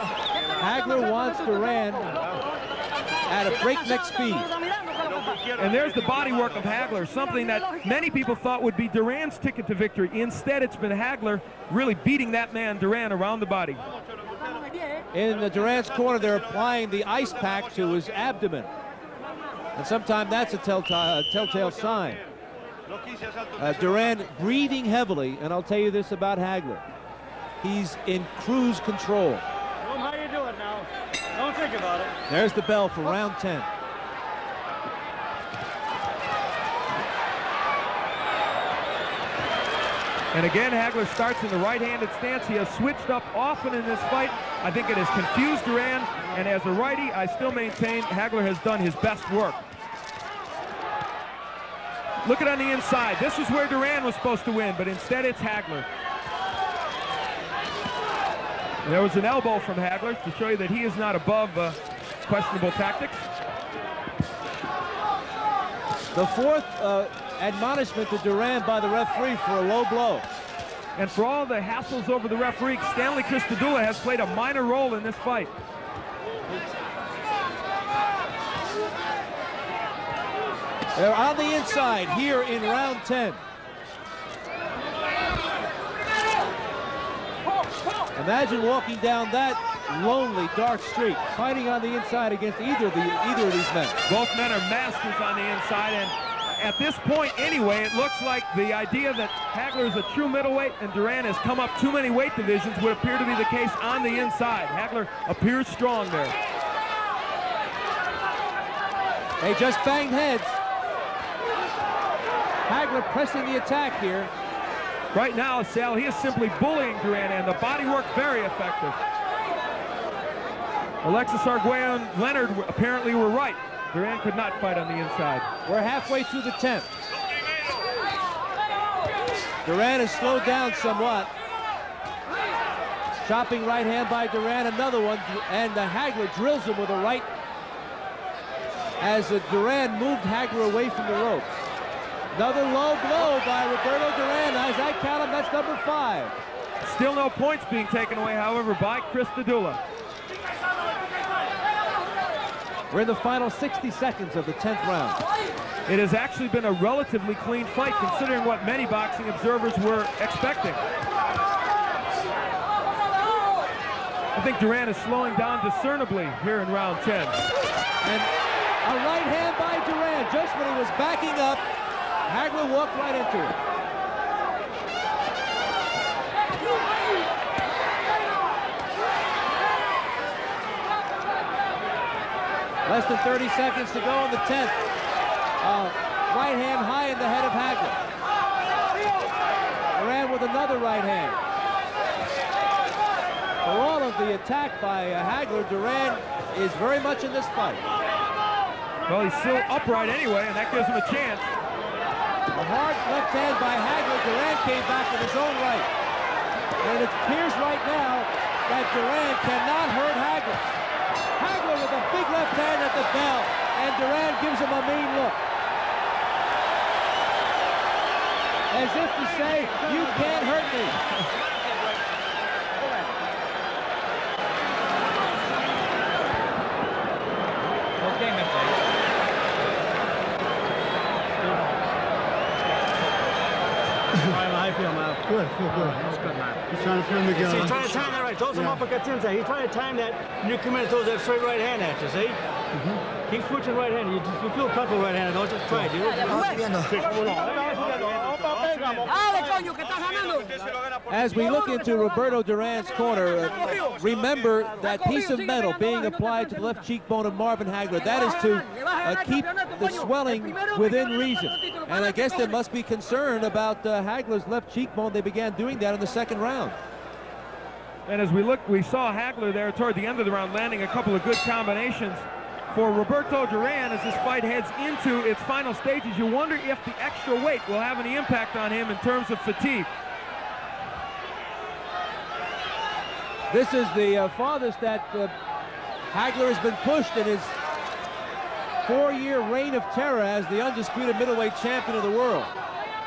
Hagler wants Duran at a breakneck speed. And there's the body work of Hagler, something that many people thought would be Duran's ticket to victory. Instead, it's been Hagler really beating that man, Duran, around the body. In the Duran's corner, they're applying the ice pack to his abdomen. And sometimes that's a telltale, telltale sign. Uh, Duran breathing heavily, and I'll tell you this about Hagler. He's in cruise control. how you doing now? Don't think about it. There's the bell for round 10. And again, Hagler starts in the right-handed stance. He has switched up often in this fight. I think it has confused Duran, and as a righty, I still maintain Hagler has done his best work. Look at on the inside. This is where Duran was supposed to win, but instead it's Hagler. There was an elbow from Hagler to show you that he is not above uh, questionable tactics. The fourth uh, admonishment to Duran by the referee for a low blow. And for all the hassles over the referee, Stanley Christodoulou has played a minor role in this fight. They're on the inside here in round 10. Imagine walking down that lonely, dark street, fighting on the inside against either of, the, either of these men. Both men are masters on the inside, and at this point anyway, it looks like the idea that Hagler is a true middleweight and Duran has come up too many weight divisions would appear to be the case on the inside. Hagler appears strong there. They just banged heads. Hagler pressing the attack here. Right now, Sal, he is simply bullying Duran, and the body work very effective. Alexis Arguello and Leonard apparently were right. Duran could not fight on the inside. We're halfway through the 10th. Duran has slowed down somewhat. Chopping right hand by Duran, another one, and the Hagler drills him with a right as Duran moved Hagler away from the ropes. Another low blow by Roberto Duran. As I count him, that's number five. Still no points being taken away, however, by Christodoulou. We're in the final 60 seconds of the 10th round. It has actually been a relatively clean fight considering what many boxing observers were expecting. I think Duran is slowing down discernibly here in round 10. And a right hand by Duran just when he was backing up. Hagler walked right into it. Less than 30 seconds to go in the 10th. Uh, right hand high in the head of Hagler. Duran with another right hand. For all of the attack by uh, Hagler, Duran is very much in this fight. Well, he's still upright anyway, and that gives him a chance. A hard left hand by Hagler. Duran came back with his own right. And it appears right now that Duran cannot hurt Hagler. Hagler with a big left hand at the bell, and Duran gives him a mean look. As if to say, you can't hurt me. *laughs* Okay, Mr. All right, how you feel, man? Good, feel good. That's good, man. He's trying to film again. See, he's trying to time that right. Throw some Yeah. uppercuts in there. He's trying to time that. When you come in and throws that straight right hand at you, see? Keep switching right hand. You, you feel comfortable right hand. Don't just try it, dude. As we look into Roberto Duran's corner, uh, remember that piece of metal being applied to the left cheekbone of Marvin Hagler. That is to uh, keep the swelling within reason. And I guess there must be concern about uh, Hagler's left cheekbone. They began doing that in the second round. And as we look, we saw Hagler there toward the end of the round landing a couple of good combinations. For Roberto Duran, as this fight heads into its final stages, you wonder if the extra weight will have any impact on him in terms of fatigue. This is the uh, farthest that uh, Hagler has been pushed in his four-year reign of terror as the undisputed middleweight champion of the world.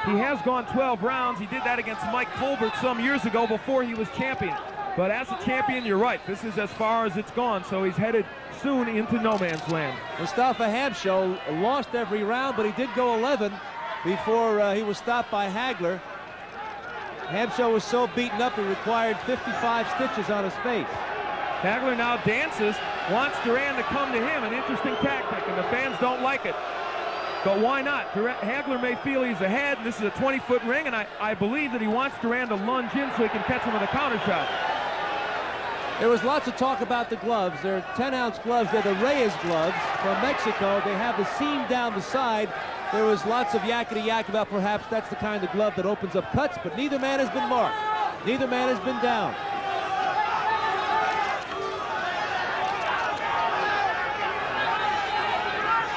He has gone 12 rounds. He did that against Mike Colbert some years ago before he was champion. But as a champion, you're right. This is as far as it's gone, so he's headed soon into no man's land. Mustafa Hamsho lost every round, but he did go 11 before uh, he was stopped by Hagler. Hamsho was so beaten up he required 55 stitches on his face. Hagler now dances, wants Duran to come to him, an interesting tactic, and the fans don't like it. But why not? Duran, Hagler may feel he's ahead, and this is a 20-foot ring, and I, I believe that he wants Duran to lunge in so he can catch him with a counter shot. There was lots of talk about the gloves. They're 10-ounce gloves. They're the Reyes gloves from Mexico. They have the seam down the side. There was lots of yakety yak about perhaps that's the kind of glove that opens up cuts, but neither man has been marked. Neither man has been down.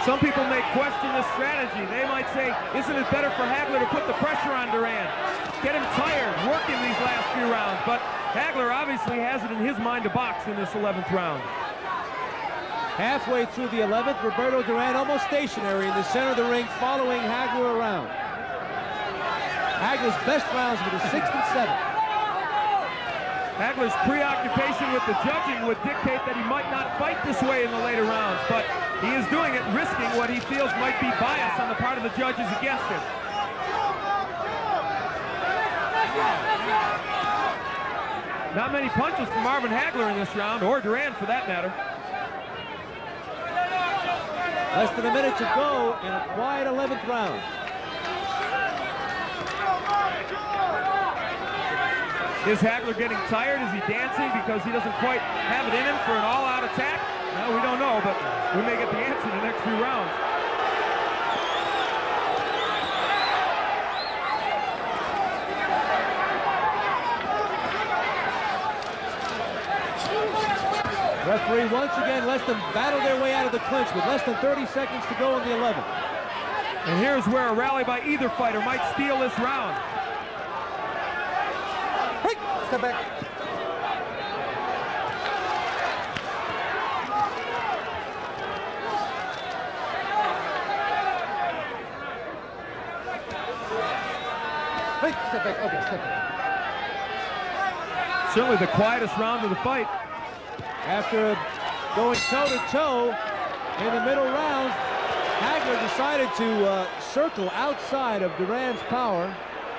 Some people may question this strategy. They might say, isn't it better for Hagler to put the pressure on Duran? Get him tired, working these last few rounds. But Hagler obviously has it in his mind to box in this 11th round. Halfway through the 11th, Roberto Duran almost stationary in the center of the ring, following Hagler around. Hagler's best rounds were the sixth and seventh. Hagler's preoccupation with the judging would dictate that he might not fight this way in the later rounds, but he is doing it, risking what he feels might be bias on the part of the judges against him. Not many punches from Marvin Hagler in this round, or Duran for that matter. Less than a minute to go in a quiet 11th round. Is Hagler getting tired? Is he dancing because he doesn't quite have it in him for an all-out attack? No, we don't know, but we may get the answer in the next few rounds. Referee once again lets them battle their way out of the clinch with less than 30 seconds to go in the 11th. And here's where a rally by either fighter might steal this round. Hey, step back. Hey, step back. Okay, step back. Certainly the quietest round of the fight. After going toe-to-toe in the middle rounds, Hagler decided to uh, circle outside of Duran's power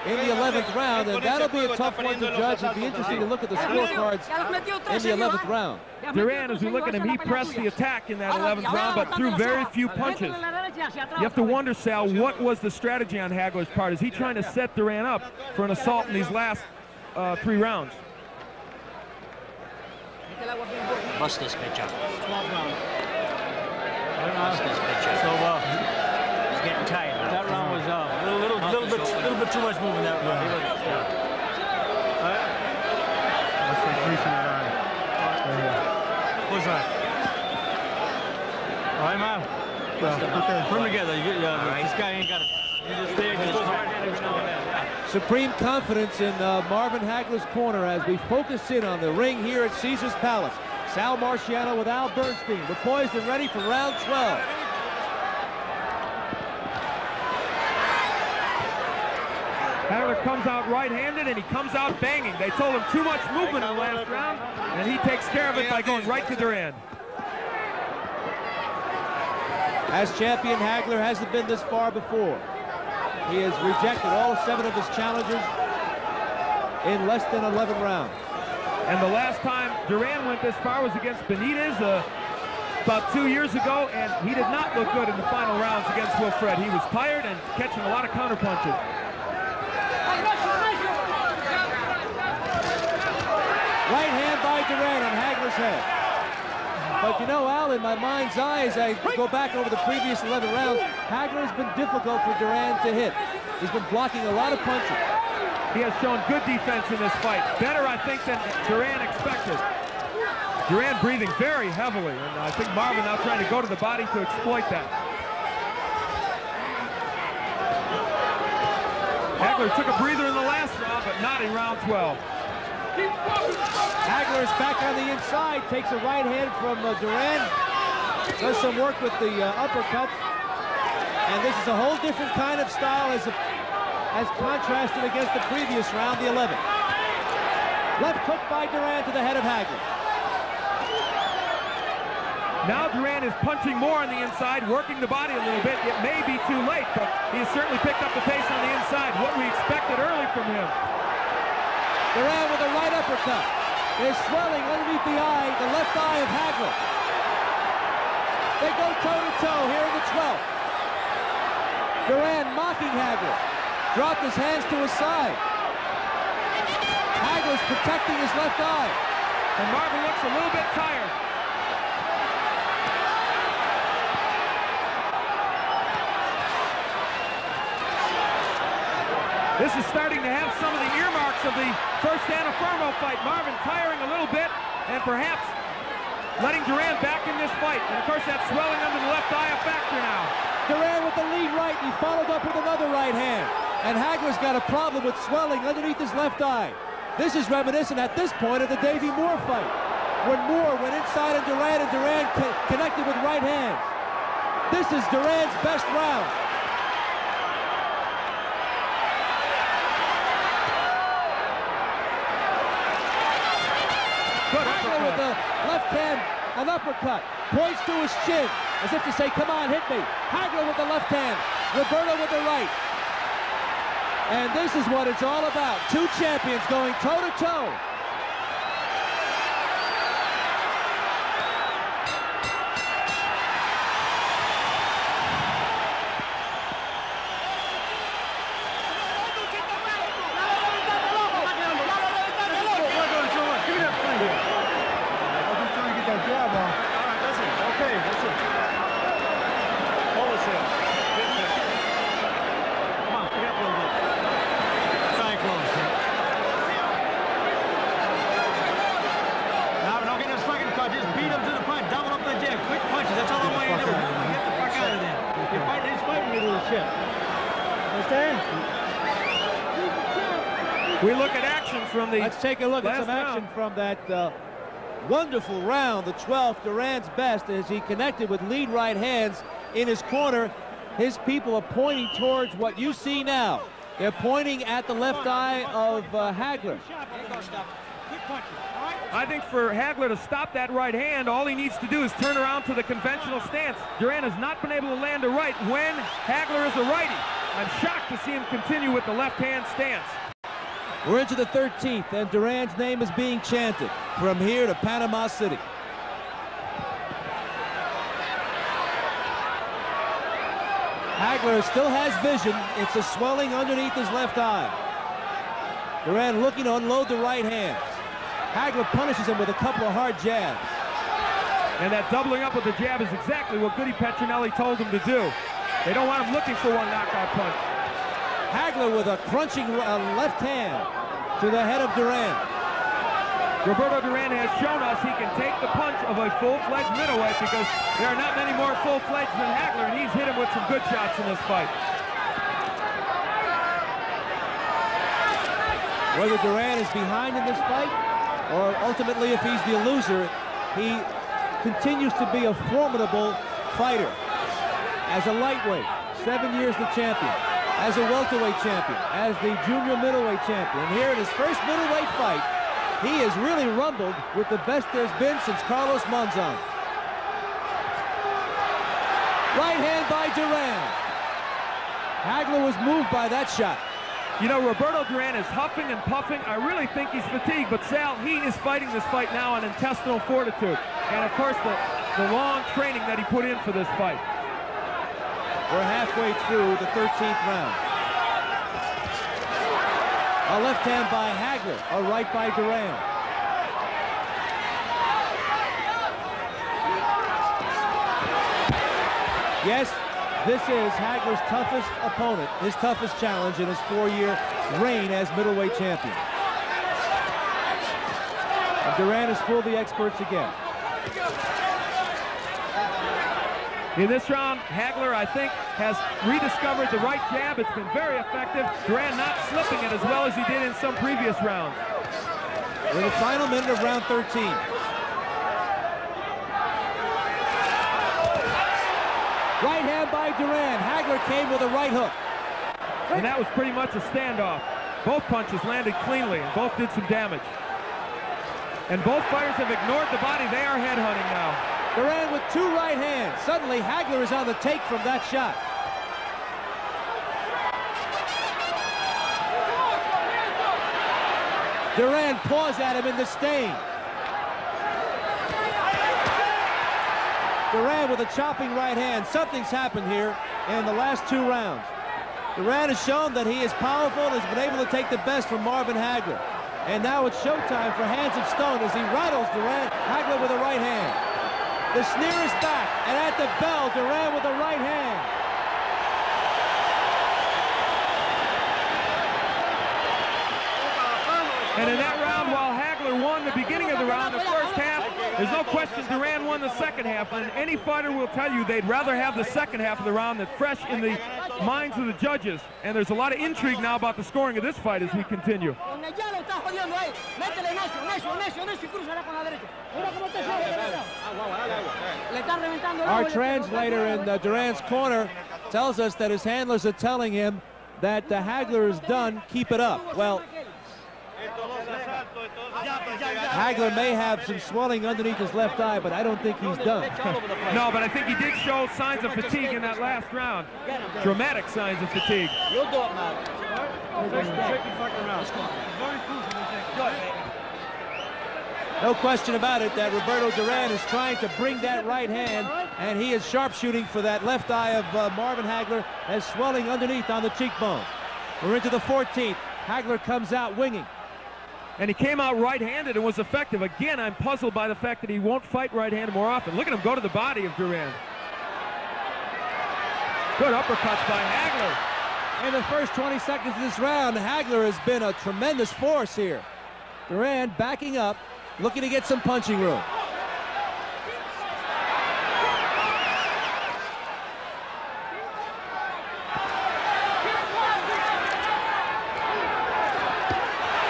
in the 11th round, and that'll be a tough one to judge. It'll be interesting to look at the scorecards in the 11th round. Duran, as we look at him, he pressed the attack in that 11th round, but threw very few punches. You have to wonder, Sal, what was the strategy on Hagler's part? Is he trying to set Duran up for an assault in these last uh, three rounds? Bust this bitch up. Bust this bitch up. So well. He's getting tired now. That round was uh, a little, little, little, bit, little bit too much moving that round. Yeah. All right, man. Okay. Put them together. You, uh, right. This guy ain't got it. You just stay. Just goes every now and then. Supreme confidence in uh, Marvin Hagler's corner as we focus in on the ring here at Caesars Palace. Sal Marciano with Al Bernstein. We're poised and ready for round 12. Hagler comes out right-handed and he comes out banging. They told him too much movement in the last round, and he takes care of it by going right to Duran. As champion, Hagler hasn't been this far before. He has rejected all seven of his challenges in less than 11 rounds. And the last time Duran went this far was against Benitez uh, about two years ago, and he did not look good in the final rounds against Wilfred. He was tired and catching a lot of counterpunches. Right hand by Duran on Hagler's head. But you know, Al, in my mind's eye, as I go back over the previous 11 rounds, Hagler has been difficult for Duran to hit. He's been blocking a lot of punches. He has shown good defense in this fight. Better, I think, than Duran expected. Duran breathing very heavily, and I think Marvin now trying to go to the body to exploit that. Hagler took a breather in the last round, but not in round 12. Hagler is back on the inside, takes a right hand from uh, Duran, does some work with the uh, uppercuts, and this is a whole different kind of style as, a, as contrasted against the previous round, the 11th. Left hook by Duran to the head of Hagler. Now Duran is punching more on the inside, working the body a little bit. It may be too late, but he has certainly picked up the pace on the inside, what we expected early from him. Duran with a right uppercut. There's swelling underneath the eye, the left eye of Hagler. They go toe-to-toe here in the 12th. Duran mocking Hagler. Dropped his hands to his side. Hagler's protecting his left eye. And Marvin looks a little bit tired. This is starting to have some of the earmarks of the first Antuofermo fight. Marvin tiring a little bit and perhaps letting Duran back in this fight. And of course that swelling under the left eye a factor now. Duran with the lead right, he followed up with another right hand. And Hagler's got a problem with swelling underneath his left eye. This is reminiscent at this point of the Davey Moore fight, when Moore went inside on Duran and Duran co connected with right hands. This is Duran's best round. Hand, an uppercut, points to his chin, as if to say, come on, hit me. Hagler with the left hand, Roberto with the right. And this is what it's all about. Two champions going toe-to-toe. Okay, take a look at last some action round. from that uh, wonderful round, the 12th, Duran's best, as he connected with lead right hands in his corner. His people are pointing towards what you see now. They're pointing at the left eye of uh, Hagler. Quick punches. All right? I think for Hagler to stop that right hand, all he needs to do is turn around to the conventional stance. Duran has not been able to land a right when Hagler is a righty. I'm shocked to see him continue with the left hand stance. We're into the 13th, and Duran's name is being chanted from here to Panama City. Hagler still has vision. It's a swelling underneath his left eye. Duran looking to unload the right hand. Hagler punishes him with a couple of hard jabs. And that doubling up with the jab is exactly what Goody Petronelli told him to do. They don't want him looking for one knockout punch. Hagler with a crunching uh, left hand to the head of Duran. Roberto Duran has shown us he can take the punch of a full-fledged middleweight because there are not many more full-fledged than Hagler, and he's hit him with some good shots in this fight. Whether Duran is behind in this fight, or ultimately if he's the loser, he continues to be a formidable fighter. As a lightweight, seven years the champion. As a welterweight champion, as the junior middleweight champion. Here in his first middleweight fight, he has really rumbled with the best there's been since Carlos Monzon. Right hand by Duran. Hagler was moved by that shot. You know, Roberto Duran is huffing and puffing. I really think he's fatigued, but Sal, he is fighting this fight now on intestinal fortitude. And of course, the, the long training that he put in for this fight. We're halfway through the 13th round. A left hand by Hagler, a right by Duran. Yes, this is Hagler's toughest opponent, his toughest challenge in his four-year reign as middleweight champion. And Duran has fooled the experts again. In this round, Hagler, I think, has rediscovered the right jab. It's been very effective. Duran not slipping it as well as he did in some previous rounds. We're in the final minute of round 13. Right hand by Duran. Hagler came with a right hook. And that was pretty much a standoff. Both punches landed cleanly and both did some damage. And both fighters have ignored the body. They are headhunting now. Duran with two right hands. Suddenly, Hagler is on the take from that shot. Duran paws at him in the stain. Duran with a chopping right hand. Something's happened here in the last two rounds. Duran has shown that he is powerful and has been able to take the best from Marvin Hagler. And now it's showtime for Hands of Stone as he rattles Duran. Hagler with a right hand. The sneer is back, and at the bell, Duran with the right hand. And in that round, while Hagler won the beginning of the round, the first half, there's no question Duran won the second half. And any fighter will tell you they'd rather have the second half of the round that's fresh in the minds of the judges. And there's a lot of intrigue now about the scoring of this fight as we continue. Our translator in the Duran's corner tells us that his handlers are telling him that the Hagler is done, keep it up. Well, Hagler may have some swelling underneath his left eye, but I don't think he's done. no, but I think he did show signs of fatigue in that last round. Dramatic signs of fatigue. You'll do it, man. No question about it that Roberto Duran is trying to bring that right hand, and he is sharpshooting for that left eye of uh, Marvin Hagler as swelling underneath on the cheekbone. We're into the 14th. Hagler comes out winging. And he came out right-handed and was effective. Again, I'm puzzled by the fact that he won't fight right-handed more often. Look at him go to the body of Duran. Good uppercuts by Hagler. In the first 20 seconds of this round, Hagler has been a tremendous force here. Duran backing up, looking to get some punching room.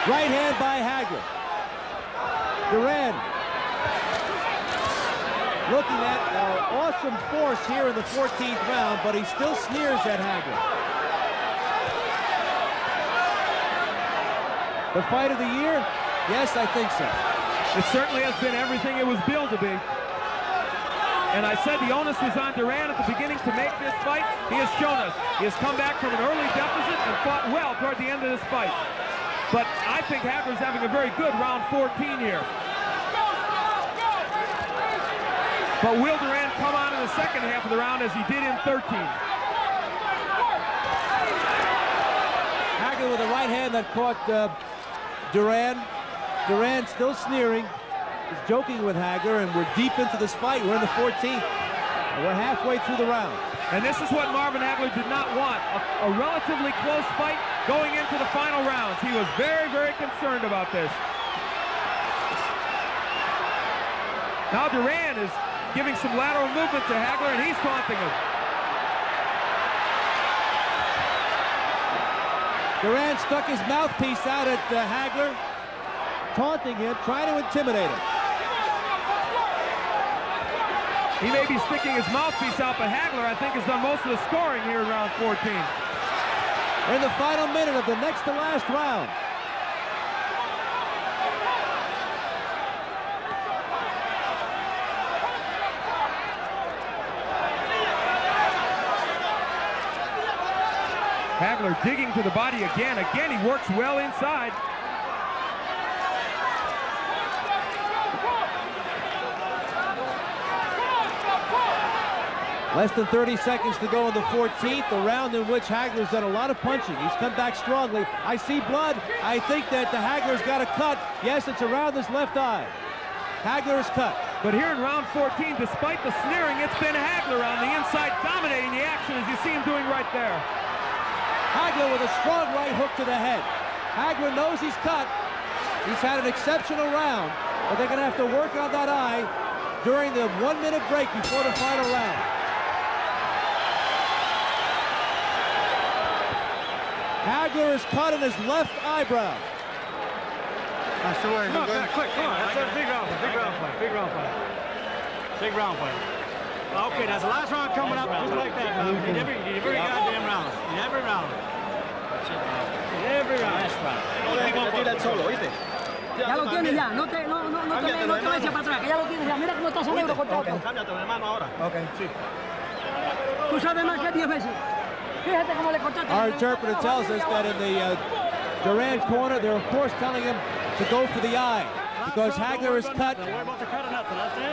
Right hand by Hagler. Duran looking at an awesome force here in the 14th round, but he still sneers at Hagler. The fight of the year? Yes, I think so. It certainly has been everything it was billed to be. And I said the onus was on Duran at the beginning to make this fight. He has shown us. He has come back from an early deficit and fought well toward the end of this fight. But I think Hagler's having a very good round 14 here. But will Duran come on in the second half of the round as he did in 13? Hagler with a right hand that caught uh, Duran Duran still sneering. He's joking with Hagler, and we're deep into this fight. We're in the 14th. And we're halfway through the round. And this is what Marvin Hagler did not want. A, a relatively close fight going into the final rounds. He was very, very concerned about this. Now Duran is giving some lateral movement to Hagler, and he's taunting him. Duran stuck his mouthpiece out at uh, Hagler, taunting him, trying to intimidate him. He may be sticking his mouthpiece out, but Hagler, I think, has done most of the scoring here in round 14. in the final minute of the next to last round. Hagler digging to the body again. Again, he works well inside. Less than 30 seconds to go in the 14th, a round in which Hagler's done a lot of punching. He's come back strongly. I see blood. I think that the Hagler's got a cut. Yes, it's around his left eye. Hagler is cut. But here in round 14, despite the sneering, it's been Hagler on the inside dominating the action as you see him doing right there. Hagler with a strong right hook to the head. Hagler knows he's cut. He's had an exceptional round, but they're going to have to work on that eye during the one-minute break before the final round. Hagler is cut in his left eyebrow. That's the word. Come on, back, quick, come on. That's a big round fight, big round fight, big round fight. Big round fight. Okay, that's the last round coming up just like that. man. In every, in every goddamn round. In every round. In every round. Last round. Ya lo tienes ya, no te, no, no, no te, no te vayas para atrás, que ya lo tienes ya. Mira cómo estás negro con todo. Cámbiate de mano ahora. Tú sabes más que 10 veces. Our interpreter tells us that in the uh, Duran corner, they're of course telling him to go for the eye because Hagler is cut.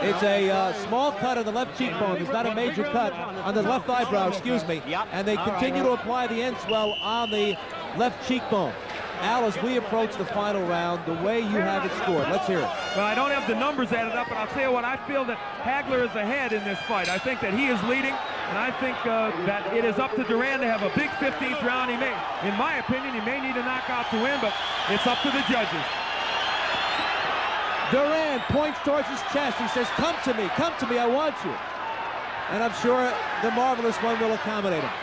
It's a uh, small cut on the left cheekbone. It's not a major cut on the left eyebrow, excuse me. And they continue to apply the Enswell on the left cheekbone. Al, as we approach the final round, the way you have it scored, let's hear it. Well, I don't have the numbers added up, but I'll tell you what, I feel that Hagler is ahead in this fight. I think that he is leading, and I think uh, that it is up to Duran to have a big 15th round. He may, in my opinion, he may need a knockout to win, but it's up to the judges. Duran points towards his chest. He says, come to me, come to me, I want you. And I'm sure the marvelous one will accommodate him.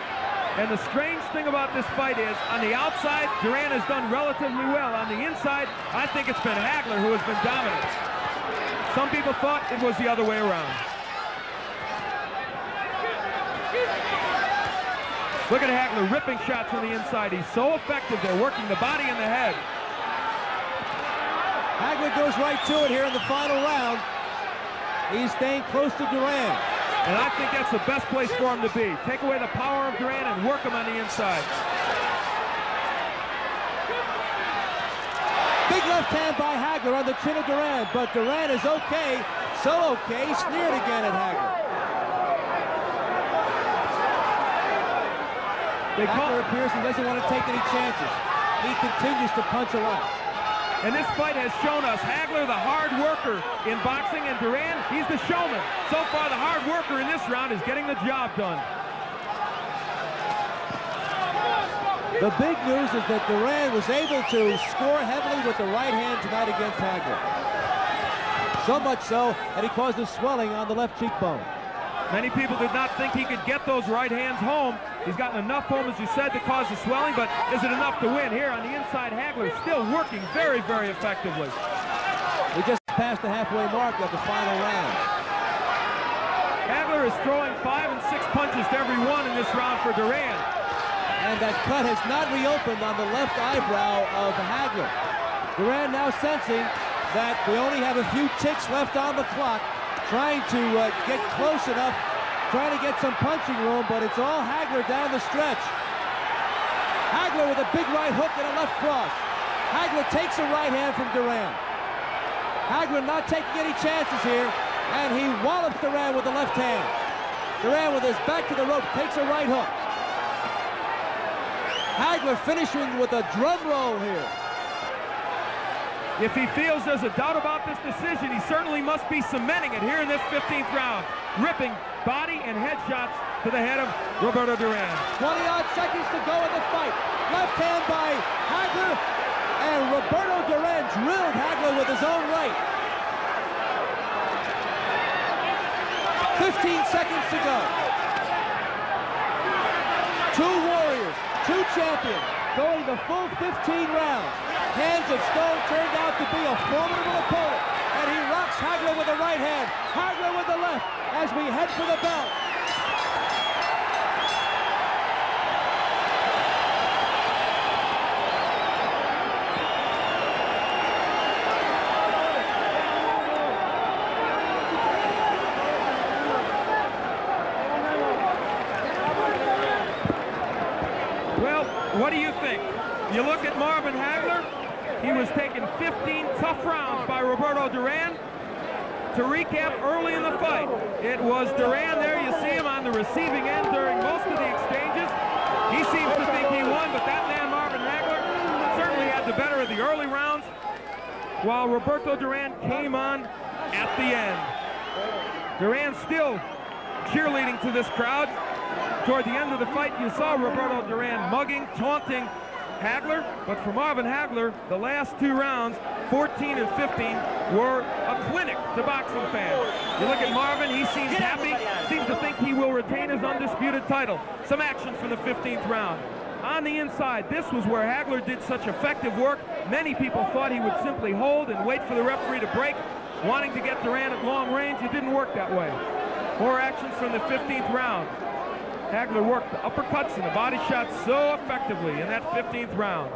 And the strange thing about this fight is, on the outside, Duran has done relatively well. On the inside, I think it's been Hagler who has been dominant. Some people thought it was the other way around. Look at Hagler ripping shots from the inside. He's so effective. They're working the body and the head. Hagler goes right to it here in the final round. He's staying close to Duran. And I think that's the best place for him to be. Take away the power of Duran and work him on the inside. Big left hand by Hagler on the chin of Duran, but Duran is okay, so okay, sneered again at Hagler. They call, Hagler appears he doesn't want to take any chances. He continues to punch a lot. and this fight has shown us Hagler, the hard worker in boxing, and Duran, he's the showman. So far, the hard worker in this round is getting the job done. The big news is that Duran was able to score heavily with the right hand tonight against Hagler. So much so that he caused a swelling on the left cheekbone. Many people did not think he could get those right hands home. He's gotten enough home, as you said, to cause the swelling, but is it enough to win? Here on the inside, Hagler still working very, very effectively. We just passed the halfway mark of the final round. Hagler is throwing five and six punches to every one in this round for Duran. And that cut has not reopened on the left eyebrow of Hagler. Duran now sensing that we only have a few ticks left on the clock, trying to uh, get close enough, trying to get some punching room, but it's all Hagler down the stretch. Hagler with a big right hook and a left cross. Hagler takes a right hand from Duran. Hagler not taking any chances here, and he wallops Duran with the left hand. Duran with his back to the rope takes a right hook. Hagler finishing with a drum roll here. If he feels there's a doubt about this decision, he certainly must be cementing it here in this 15th round. Ripping body and head shots to the head of Roberto Duran. 20 odd seconds to go in the fight. Left hand by Hagler, and Roberto Duran drilled Hagler with his own right. 15 seconds to go. Two warriors, two champions, going the full 15 rounds. Hands of Stone turned out to be a formidable opponent, Hagler with the right hand, Hagler with the left, as we head for the belt. Well, what do you think? You look at Marvin Hagler, he was taken 15 tough rounds by Roberto Duran. To recap, early in the fight, it was Duran there. You see him on the receiving end during most of the exchanges. He seems to think he won, but that man, Marvin Hagler, certainly had the better of the early rounds, while Roberto Duran came on at the end. Duran still cheerleading to this crowd. Toward the end of the fight, you saw Roberto Duran mugging, taunting Hagler, but for Marvin Hagler, the last two rounds, 14 and 15, were a clinic to boxing fans. You look at Marvin, he seems happy, seems to think he will retain his undisputed title. Some action from the 15th round. On the inside, this was where Hagler did such effective work. Many people thought he would simply hold and wait for the referee to break, wanting to get Duran at long range. It didn't work that way. More action from the 15th round. Hagler worked the uppercuts and the body shots so effectively in that 15th round.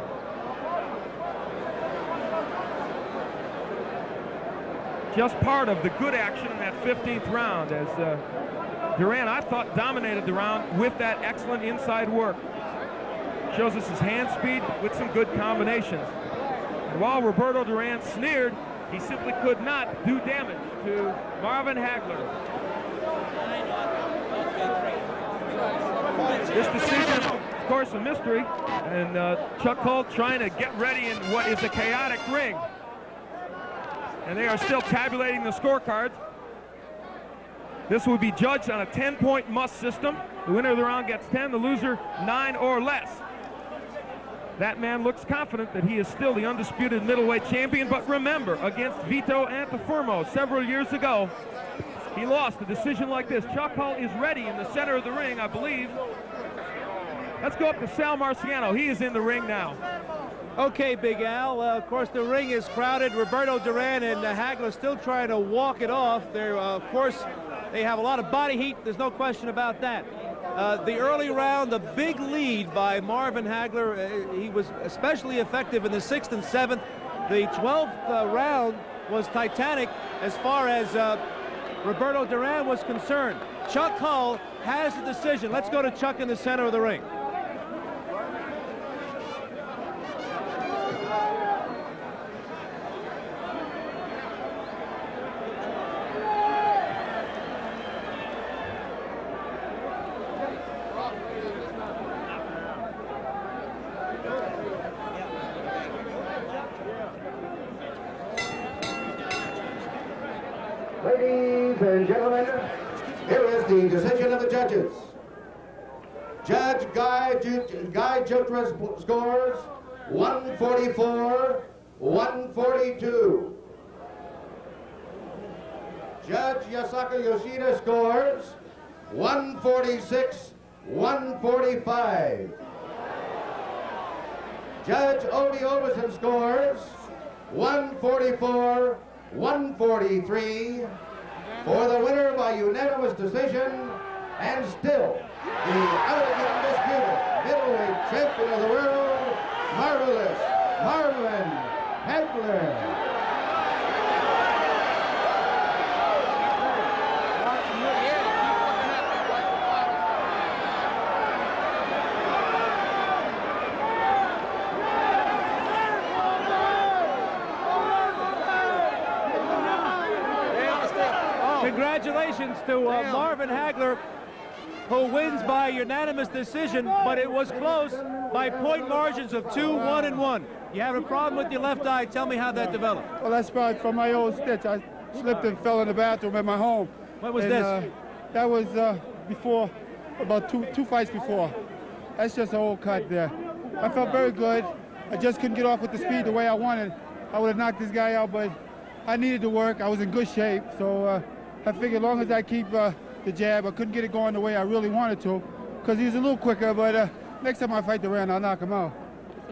Just part of the good action in that 15th round as uh, Duran, I thought, dominated the round with that excellent inside work. Shows us his hand speed with some good combinations. And while Roberto Duran sneered, he simply could not do damage to Marvin Hagler. This decision, of course, a mystery, and uh, Chuck Hull trying to get ready in what is a chaotic ring. And they are still tabulating the scorecards. This will be judged on a 10-point must system. The winner of the round gets 10, the loser 9 or less. That man looks confident that he is still the undisputed middleweight champion, but remember, against Vito Antuofermo several years ago, he lost a decision like this. Chuck Hull is ready in the center of the ring, I believe. Let's go up to Sal Marchiano. He is in the ring now. Okay, Big Al. Uh, of course, the ring is crowded. Roberto Duran and uh, Hagler still trying to walk it off. They're, uh, of course, they have a lot of body heat. There's no question about that. Uh, the early round, the big lead by Marvin Hagler. Uh, he was especially effective in the sixth and seventh. The 12th uh, round was titanic as far as uh, Roberto Duran was concerned. Chuck Hull has the decision. Let's go to Chuck in the center of the ring. Ladies and gentlemen, here is the decision of the judges. Judge Guy, Ju- Scores 144, 142. Judge Yusaku Yoshida scores 146, 145. Judge Ove Ovesen scores 144, 143 for the winner by unanimous decision and still the undisputed middleweight champion of the world, Marvelous Marvin Hagler. Congratulations to uh, Marvin Hagler, who wins by unanimous decision, but it was close by point margins of two, one, and one. You have a problem with your left eye. Tell me how that developed. Well, that's probably from my old stitch. I slipped and fell in the bathroom at my home. When was And, this? Uh, that was uh, before, about two two fights before. That's just an old cut there. I felt very good. I just couldn't get off with the speed the way I wanted. I would have knocked this guy out, but I needed to work. I was in good shape, so uh, I figured as long as I keep uh, the jab. I couldn't get it going the way I really wanted to because he's a little quicker. But uh, next time I fight Duran, I'll knock him out.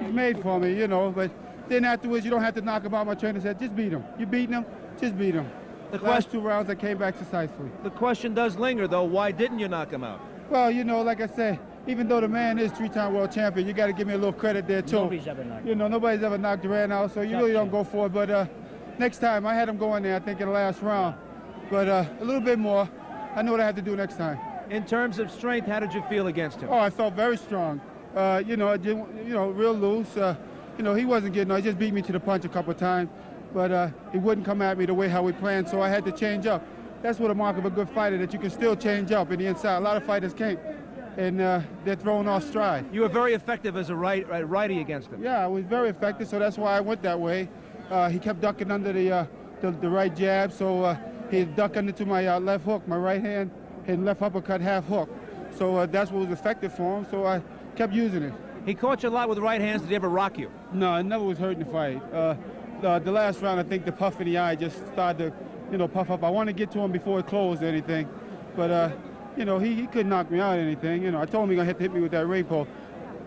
He's made for me, you know. But then afterwards, you don't have to knock him out. My trainer said, just beat him. You're beating him, just beat him. The Last question, two rounds, I came back decisively. the question does linger, though. Why didn't you knock him out? Well, you know, like I said, even though the man is three-time world champion, you got to give me a little credit there too. Nobody's ever knocked You know, nobody's ever knocked Duran out, so you really don't go for it. But uh, next time, I had him going there, I think, in the last round. But uh, a little bit more. I knew what I had to do next time. In terms of strength, how did you feel against him? Oh, I felt very strong. Uh, you know, I didn't- you know, real loose. Uh, you know, he wasn't getting. He just beat me to the punch a couple of times, but uh, he wouldn't come at me the way how we planned. So I had to change up. That's what a mark of a good fighter that you can still change up in the inside. A lot of fighters can't, and uh, they're thrown off stride. You were very effective as a right, right righty against him. Yeah, I was very effective, so that's why I went that way. Uh, he kept ducking under the, uh, the the right jab, so he ducked under to my uh, left hook, my right hand, and left uppercut half hook. So uh, that's what was effective for him. So I kept using it. He caught you a lot with the right hands. Did he ever rock you? No, it never was hurting the fight. Uh, the, the last round, I think the puff in the eye just started to, you know, puff up. I wanted to get to him before it closed or anything, but uh, you know, he, he couldn't knock me out or anything. You know, I told him he gonna have to hit me with that ring pole.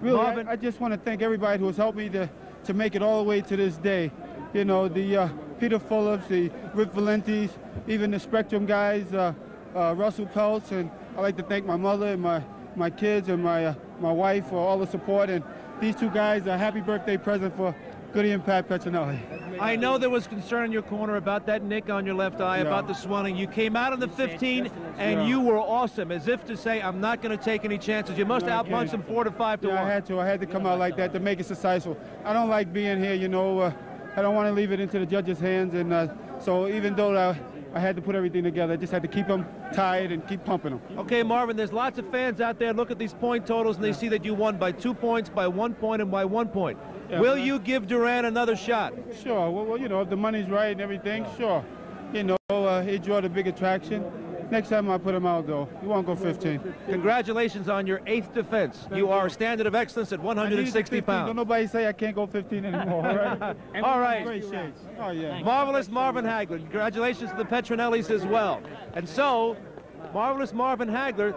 Really, I, I just want to thank everybody who has helped me to to make it all the way to this day. You know, the uh, Peter Phillips, the Rip Valentis, even the Spectrum guys, uh, uh, Russell Peltz, and I'd like to thank my mother and my my kids and my uh, my wife for all the support. And these two guys, a happy birthday present for Goody and Pat Petronelli. I know there was concern in your corner about that nick on your left eye, Yeah. about the swelling. You came out on the 15, and Yeah. you were awesome, as if to say, I'm not going to take any chances. You must No, I have outpunched four to five to Yeah, I had to. I had to come out like that to make it successful. I don't like being here, you know. Uh, I don't want to leave it into the judges' hands, and uh, so even though I, I had to put everything together, I just had to keep them tied and keep pumping them. Okay, Marvin, there's lots of fans out there look at these point totals and they see that you won by two points, by one point, and by one point. Yeah, Will man. you give Duran another shot? Sure. Well, well, you know, if the money's right and everything, sure. You know, uh, he drew the big attraction. Next time I put him out, though, he won't go 15. Congratulations on your eighth defense. You are a standard of excellence at I need the 160 15. Don't pounds. nobody say I can't go 15 anymore. All right. *laughs* All right. Great shakes. Oh yeah. Marvelous Marvin Hagler. Congratulations to the Petronellis as well. And so, Marvelous Marvin Hagler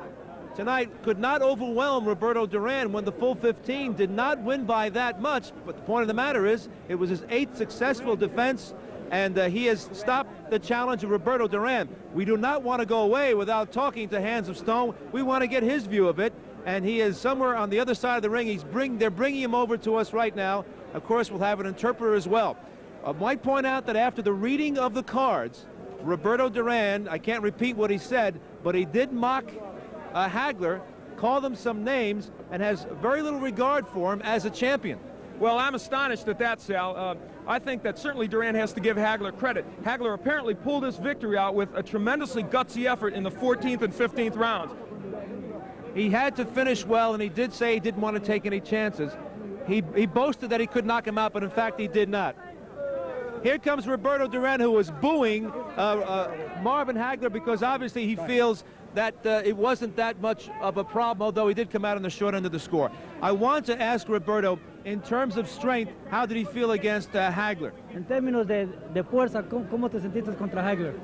tonight could not overwhelm Roberto Duran when the full 15 did not win by that much. But the point of the matter is, it was his eighth successful defense, and uh, he has stopped the challenge of Roberto Duran. We do not want to go away without talking to Hands of Stone. We want to get his view of it, and he is somewhere on the other side of the ring. He's bring, they're bringing him over to us right now. Of course, we'll have an interpreter as well. I might point out that after the reading of the cards, Roberto Duran, I can't repeat what he said, but he did mock uh, Hagler, call them some names, and has very little regard for him as a champion. Well, I'm astonished at that, Sal. Uh, I think that certainly Duran has to give Hagler credit. Hagler apparently pulled his victory out with a tremendously gutsy effort in the 14th and 15th rounds. He had to finish well, and he did say he didn't want to take any chances. He, he boasted that he could knock him out, but in fact he did not. Here comes Roberto Duran, who was booing uh, uh, Marvin Hagler because obviously he feels that uh, it wasn't that much of a problem, although he did come out on the short end of the score. I want to ask Roberto, in terms of strength, how did he feel against uh, Hagler? En términos de, de fuerza, ¿cómo, cómo te sentiste contra Hagler?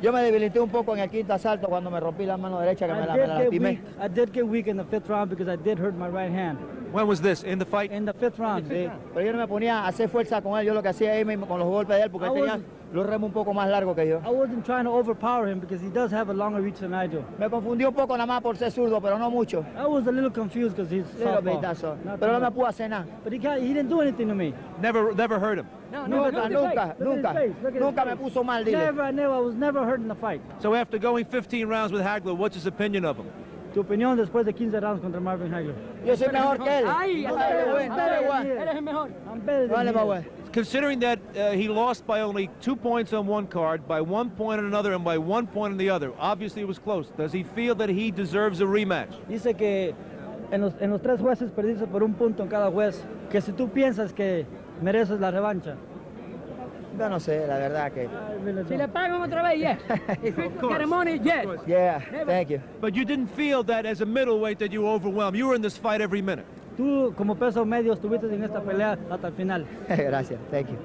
Yo me debilité un poco en el quinto asalto cuando me rompí la mano derecha que me I la, me la get lastimé. weak, I did get weak in the fifth round because I did hurt my right hand. When was this? In the fight? In the fifth round. Sí, pero yo no me ponía a hacer fuerza con él, yo lo que hacía era irme con los golpes de él porque I él tenía wasn't- los remos un poco más largos que yo. I wasn't trying to overpower him because he does have a longer reach than I do. Me confundí un poco nada más por ser zurdo, pero no mucho. I was a little confused because he's Little softball. bit, that's all. Pero no me pudo hacer nada. But he, can't, he didn't do anything to me. Never, never hurt him. No, No, nunca, look at his nunca, face, look at his nunca. face, look at his Nunca me puso mal, dile. Never, I never, I was never hurt in the fight. So after going 15 rounds with Hagler, what's his opinion of him? Tu opinión después de 15 rounds contra Marvin Hagler. Yo soy mejor que él. Ay. Eres el mejor. I'm better than. Considering that uh, he lost by only two points on one card, by one point on another, and by one point on the other, obviously it was close. Does he feel that he deserves a rematch? Dice que en los, en los tres jueces perdiste por un punto en cada juez. Que si tú piensas que mereces la revancha. Yo no sé, la verdad que. Si le pagan otra vez, yes. Get the money, yes. Yeah, thank you. But you didn't feel that as a middleweight that you overwhelmed. You were in this fight every minute. Tú como peso medio estuviste en esta pelea hasta el final. *laughs* Gracias, thank you.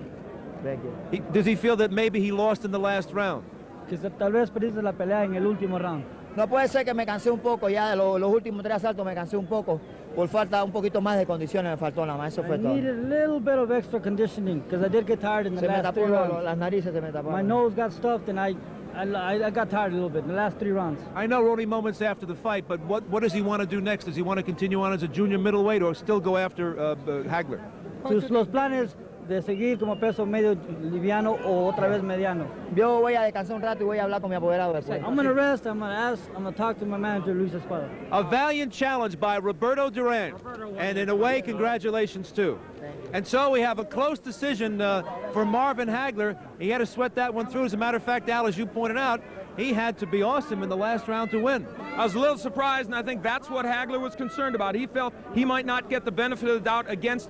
Thank you. He, does he feel that maybe he lost in the last round? Que se- tal vez perdiste la pelea en el último round. No puede ser que me cansé un poco, ya de lo- los últimos tres asaltos me cansé un poco. Por falta un poquito más de condiciones me faltó nada más, eso I todo. needed a little bit of extra conditioning because I did get tired in the Se me last tapó three lo- lo- rounds. las narices, se me My nose got stuffed and I, I, I got tired a little bit in the last three rounds. I know only moments after the fight, but what, what does he want to do next? Does he want to continue on as a junior middleweight or still go after uh, uh, Hagler? Sus- los planes de seguir como peso medio liviano o otra vez mediano. Yo voy a descansar un rato y voy a hablar con mi apoderado después. I'm gonna rest. I'm gonna ask. I'm gonna talk to my manager, Luis Espada. A valiant challenge by Roberto Duran. And in a way, congratulations too. And so we have a close decision uh, for Marvin Hagler. He had to sweat that one through. As a matter of fact, Al, as you pointed out, he had to be awesome in the last round to win. I was a little surprised, and I think that's what Hagler was concerned about. He felt he might not get the benefit of the doubt against